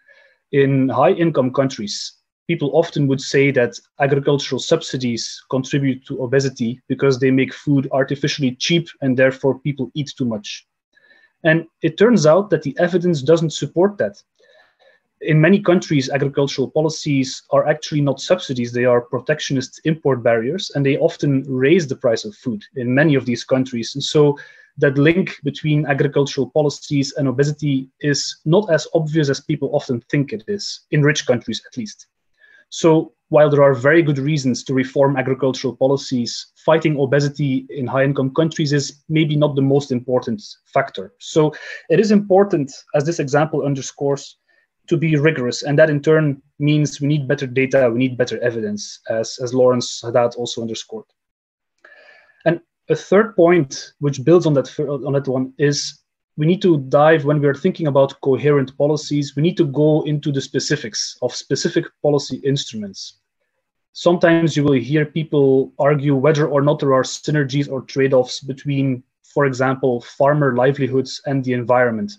in high income countries people often would say that agricultural subsidies contribute to obesity because they make food artificially cheap and therefore people eat too much. And it turns out that the evidence doesn't support that in many countries, agricultural policies are actually not subsidies, they are protectionist import barriers, and they often raise the price of food in many of these countries. And so that link between agricultural policies and obesity is not as obvious as people often think it is, in rich countries at least. So while there are very good reasons to reform agricultural policies, fighting obesity in high income countries is maybe not the most important factor. So it is important, as this example underscores, to be rigorous. And that in turn means we need better data, we need better evidence, as, as Lawrence Haddad also underscored. And a third point, which builds on that, on that one, is we need to dive when we are thinking about coherent policies, we need to go into the specifics of specific policy instruments. Sometimes you will hear people argue whether or not there are synergies or trade offs between, for example, farmer livelihoods and the environment.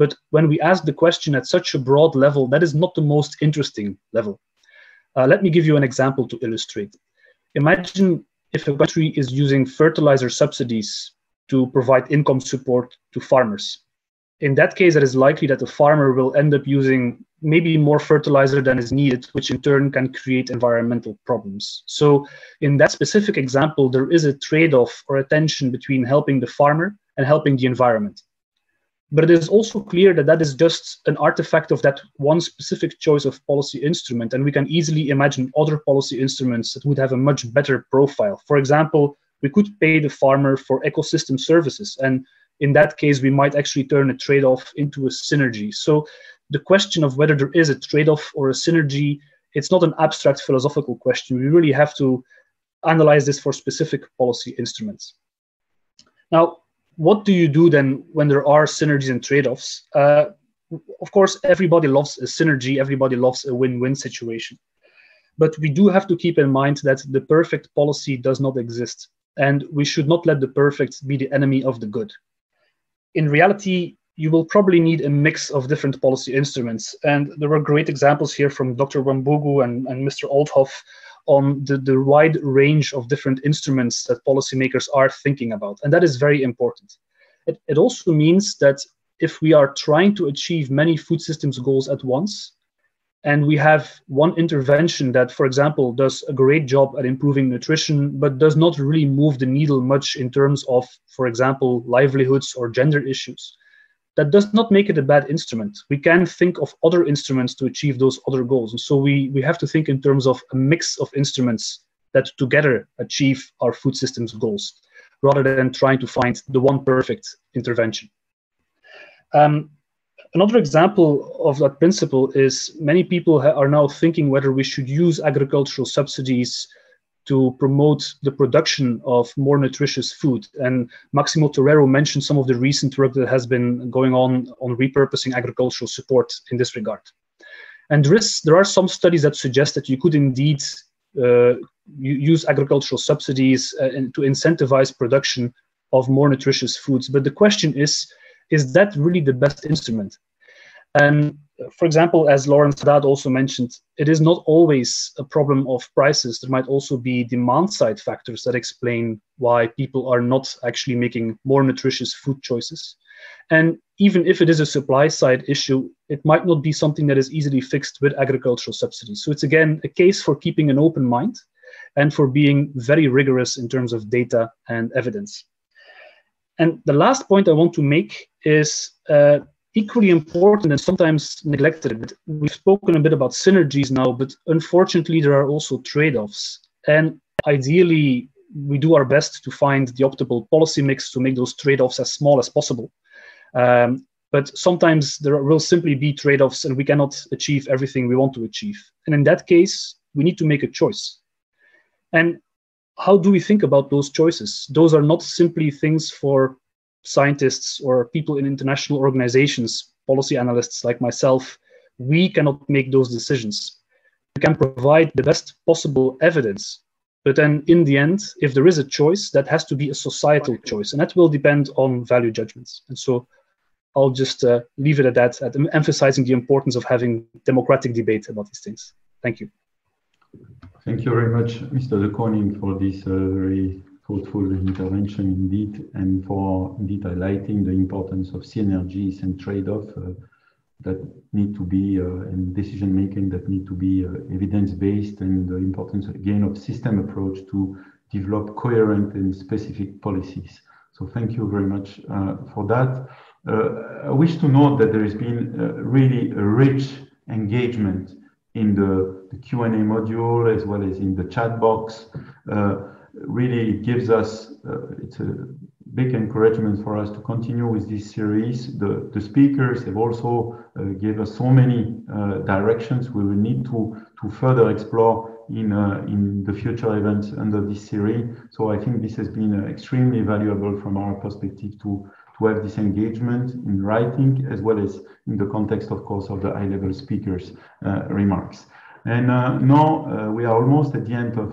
But when we ask the question at such a broad level, that is not the most interesting level. Uh, let me give you an example to illustrate. Imagine if a country is using fertilizer subsidies to provide income support to farmers. In that case, it is likely that the farmer will end up using maybe more fertilizer than is needed, which in turn can create environmental problems. So, in that specific example, there is a trade off or a tension between helping the farmer and helping the environment. But it is also clear that that is just an artifact of that one specific choice of policy instrument. And we can easily imagine other policy instruments that would have a much better profile. For example, we could pay the farmer for ecosystem services. And in that case, we might actually turn a trade off into a synergy. So the question of whether there is a trade off or a synergy, it's not an abstract philosophical question. We really have to analyze this for specific policy instruments. Now, what do you do then when there are synergies and trade-offs? Uh, of course, everybody loves a synergy. Everybody loves a win-win situation. But we do have to keep in mind that the perfect policy does not exist. And we should not let the perfect be the enemy of the good. In reality, you will probably need a mix of different policy instruments. And there were great examples here from Dr. Wambugu and, and Mr. Olthof on the, the wide range of different instruments that policymakers are thinking about. And that is very important. It, it also means that if we are trying to achieve many food systems goals at once, and we have one intervention that, for example, does a great job at improving nutrition, but does not really move the needle much in terms of, for example, livelihoods or gender issues, that does not make it a bad instrument. We can think of other instruments to achieve those other goals. And so we, we have to think in terms of a mix of instruments that together achieve our food systems goals, rather than trying to find the one perfect intervention. Um, another example of that principle is many people are now thinking whether we should use agricultural subsidies to promote the production of more nutritious food. And Maximo Torero mentioned some of the recent work that has been going on on repurposing agricultural support in this regard. And there, is, there are some studies that suggest that you could indeed uh, use agricultural subsidies uh, to incentivize production of more nutritious foods. But the question is, is that really the best instrument? And for example, as Lawrence Haddad also mentioned, it is not always a problem of prices. There might also be demand side factors that explain why people are not actually making more nutritious food choices. And even if it is a supply side issue, it might not be something that is easily fixed with agricultural subsidies. So it's again a case for keeping an open mind and for being very rigorous in terms of data and evidence. And the last point I want to make is uh, equally important and sometimes neglected. We've spoken a bit about synergies now, but unfortunately, there are also trade offs. And ideally, we do our best to find the optimal policy mix to make those trade offs as small as possible. Um, but sometimes there will simply be trade offs, and we cannot achieve everything we want to achieve. And in that case, we need to make a choice. And how do we think about those choices? Those are not simply things for scientists or people in international organizations, policy analysts like myself. We cannot make those decisions. We can provide the best possible evidence. But then in the end, if there is a choice, that has to be a societal choice, and that will depend on value judgments. And so I'll just uh, leave it at that, at emphasizing the importance of having democratic debate about these things. Thank you. Thank you very much, Mr. Deconinck, for this uh, very thoughtful intervention indeed, and for indeed highlighting the importance of synergies and trade-off uh, that need to be, uh, and decision-making that need to be uh, evidence-based, and the importance, again, of system approach to develop coherent and specific policies. So thank you very much uh, for that. Uh, I wish to note that there has been really a rich engagement in the, the Q&A module as well as in the chat box. Really gives us, uh, it's a big encouragement for us to continue with this series. The, the speakers have also uh, us so many uh, directions we will need to, to further explore in, uh, in the future events under this series. So I think this has been uh, extremely valuable from our perspective to, to have this engagement in writing as well as in the context, of course, of the high-level speakers' uh, remarks. And now we are almost at the end of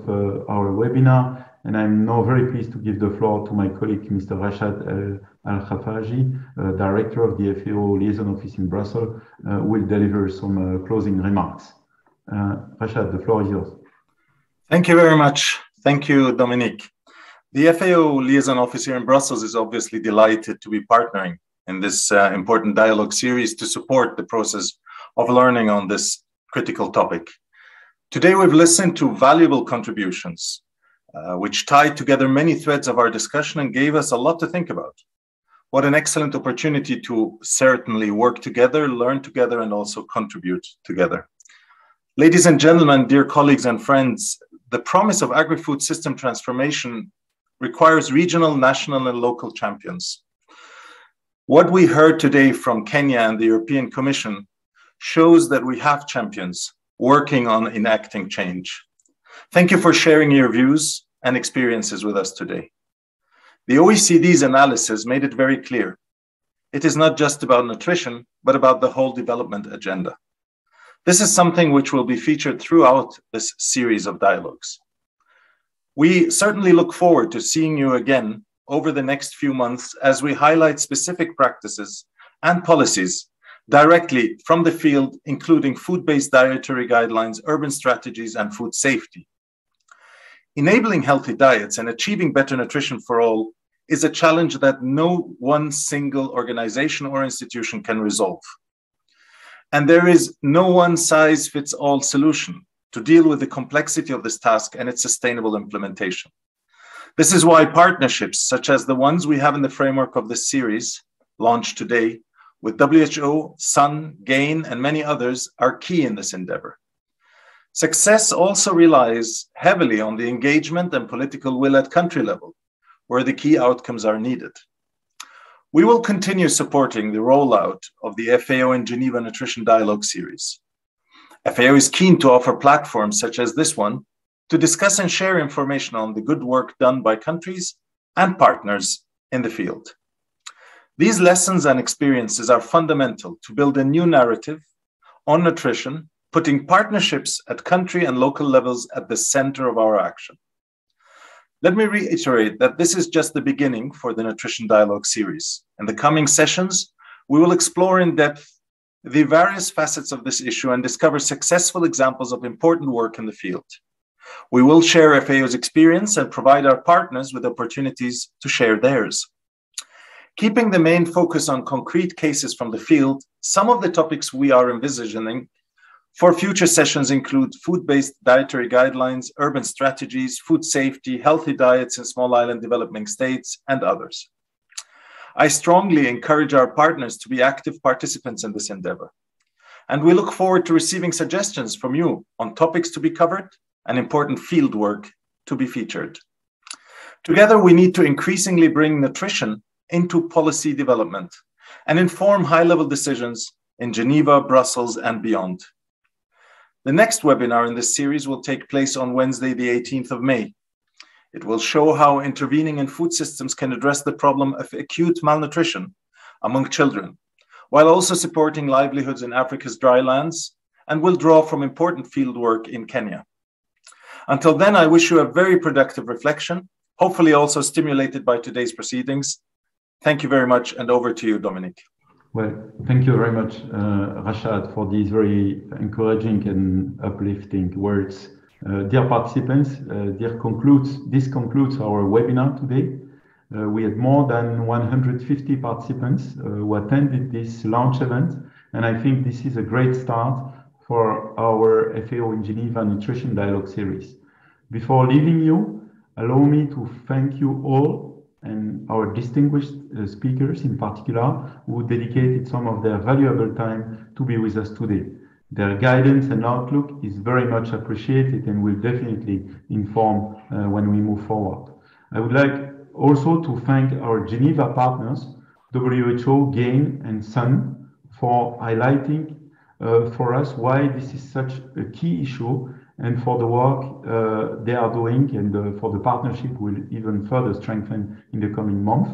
our webinar, and I'm now very pleased to give the floor to my colleague, Mr. Rashad Al-Khafaji, uh, Director of the FAO Liaison Office in Brussels, uh, who will deliver some uh, closing remarks. Rashad, the floor is yours. Thank you very much. Thank you, Dominique. The FAO liaison office here in Brussels is obviously delighted to be partnering in this uh, important dialogue series to support the process of learning on this critical topic. Today, we've listened to valuable contributions, uh, which tied together many threads of our discussion and gave us a lot to think about. What an excellent opportunity to certainly work together, learn together, and also contribute together. Ladies and gentlemen, dear colleagues and friends, the promise of agri-food system transformation requires regional, national, and local champions. What we heard today from Kenya and the European Commission shows that we have champions working on enacting change. Thank you for sharing your views and experiences with us today. The OECD's analysis made it very clear. It is not just about nutrition, but about the whole development agenda. This is something which will be featured throughout this series of dialogues. We certainly look forward to seeing you again over the next few months as we highlight specific practices and policies directly from the field, including food based dietary guidelines, urban strategies, and food safety. Enabling healthy diets and achieving better nutrition for all is a challenge that no one single organization or institution can resolve. And there is no one size fits all solution to deal with the complexity of this task and its sustainable implementation. This is why partnerships such as the ones we have in the framework of this series, launched today, with WHO, SUN, GAIN, and many others, are key in this endeavor. Success also relies heavily on the engagement and political will at country level, where the key outcomes are needed. We will continue supporting the rollout of the FAO and Geneva Nutrition Dialogue series. FAO is keen to offer platforms such as this one to discuss and share information on the good work done by countries and partners in the field. These lessons and experiences are fundamental to build a new narrative on nutrition, putting partnerships at country and local levels at the center of our action. Let me reiterate that this is just the beginning for the Nutrition Dialogue series. In the coming sessions, we will explore in depth the various facets of this issue and discover successful examples of important work in the field. We will share FAO's experience and provide our partners with opportunities to share theirs. Keeping the main focus on concrete cases from the field, some of the topics we are envisioning for future sessions include food-based dietary guidelines, urban strategies, food safety, healthy diets in small island developing states, and others. I strongly encourage our partners to be active participants in this endeavor. And we look forward to receiving suggestions from you on topics to be covered and important field work to be featured. Together, we need to increasingly bring nutrition into policy development and inform high level decisions in Geneva, Brussels, and beyond. The next webinar in this series will take place on Wednesday, the 18th of May. It will show how intervening in food systems can address the problem of acute malnutrition among children, while also supporting livelihoods in Africa's drylands and will draw from important fieldwork in Kenya. Until then, I wish you a very productive reflection, hopefully also stimulated by today's proceedings. Thank you very much, and over to you, Dominique. Well, thank you very much, uh, Rashad, for these very encouraging and uplifting words. Uh, dear participants, uh, dear concludes, this concludes our webinar today. Uh, we had more than 150 participants uh, who attended this launch event, and I think this is a great start for our FAO in Geneva Nutrition Dialogue series. Before leaving you, allow me to thank you all and our distinguished speakers in particular who dedicated some of their valuable time to be with us today. Their guidance and outlook is very much appreciated and will definitely inform uh, when we move forward. I would like also to thank our Geneva partners, WHO, GAIN, and SUN, for highlighting uh, for us why this is such a key issue and for the work uh, they are doing and uh, for the partnership will even further strengthen in the coming month.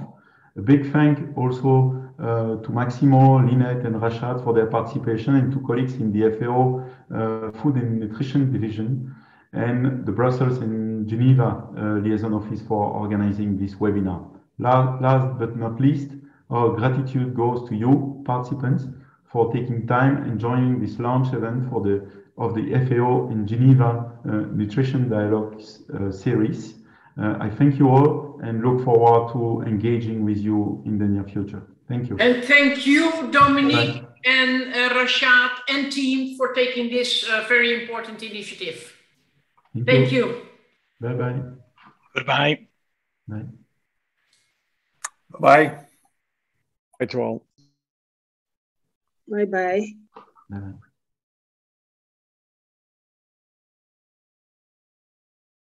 A big thank also uh, to Maximo, Lynnette, and Rashad for their participation, and to colleagues in the FAO uh, Food and Nutrition Division, and the Brussels and Geneva uh, Liaison Office for organizing this webinar. Last, last but not least, our gratitude goes to you, participants, for taking time and joining this launch event for the of the FAO in Geneva uh, Nutrition Dialogues uh, series. Uh, I thank you all and look forward to engaging with you in the near future. Thank you. And thank you, Dominique Bye. and uh, Rashad and team for taking this uh, very important initiative. Thank, thank you. you. Bye-bye. Goodbye. Bye. Bye. Bye to all. Bye-bye. Bye-bye.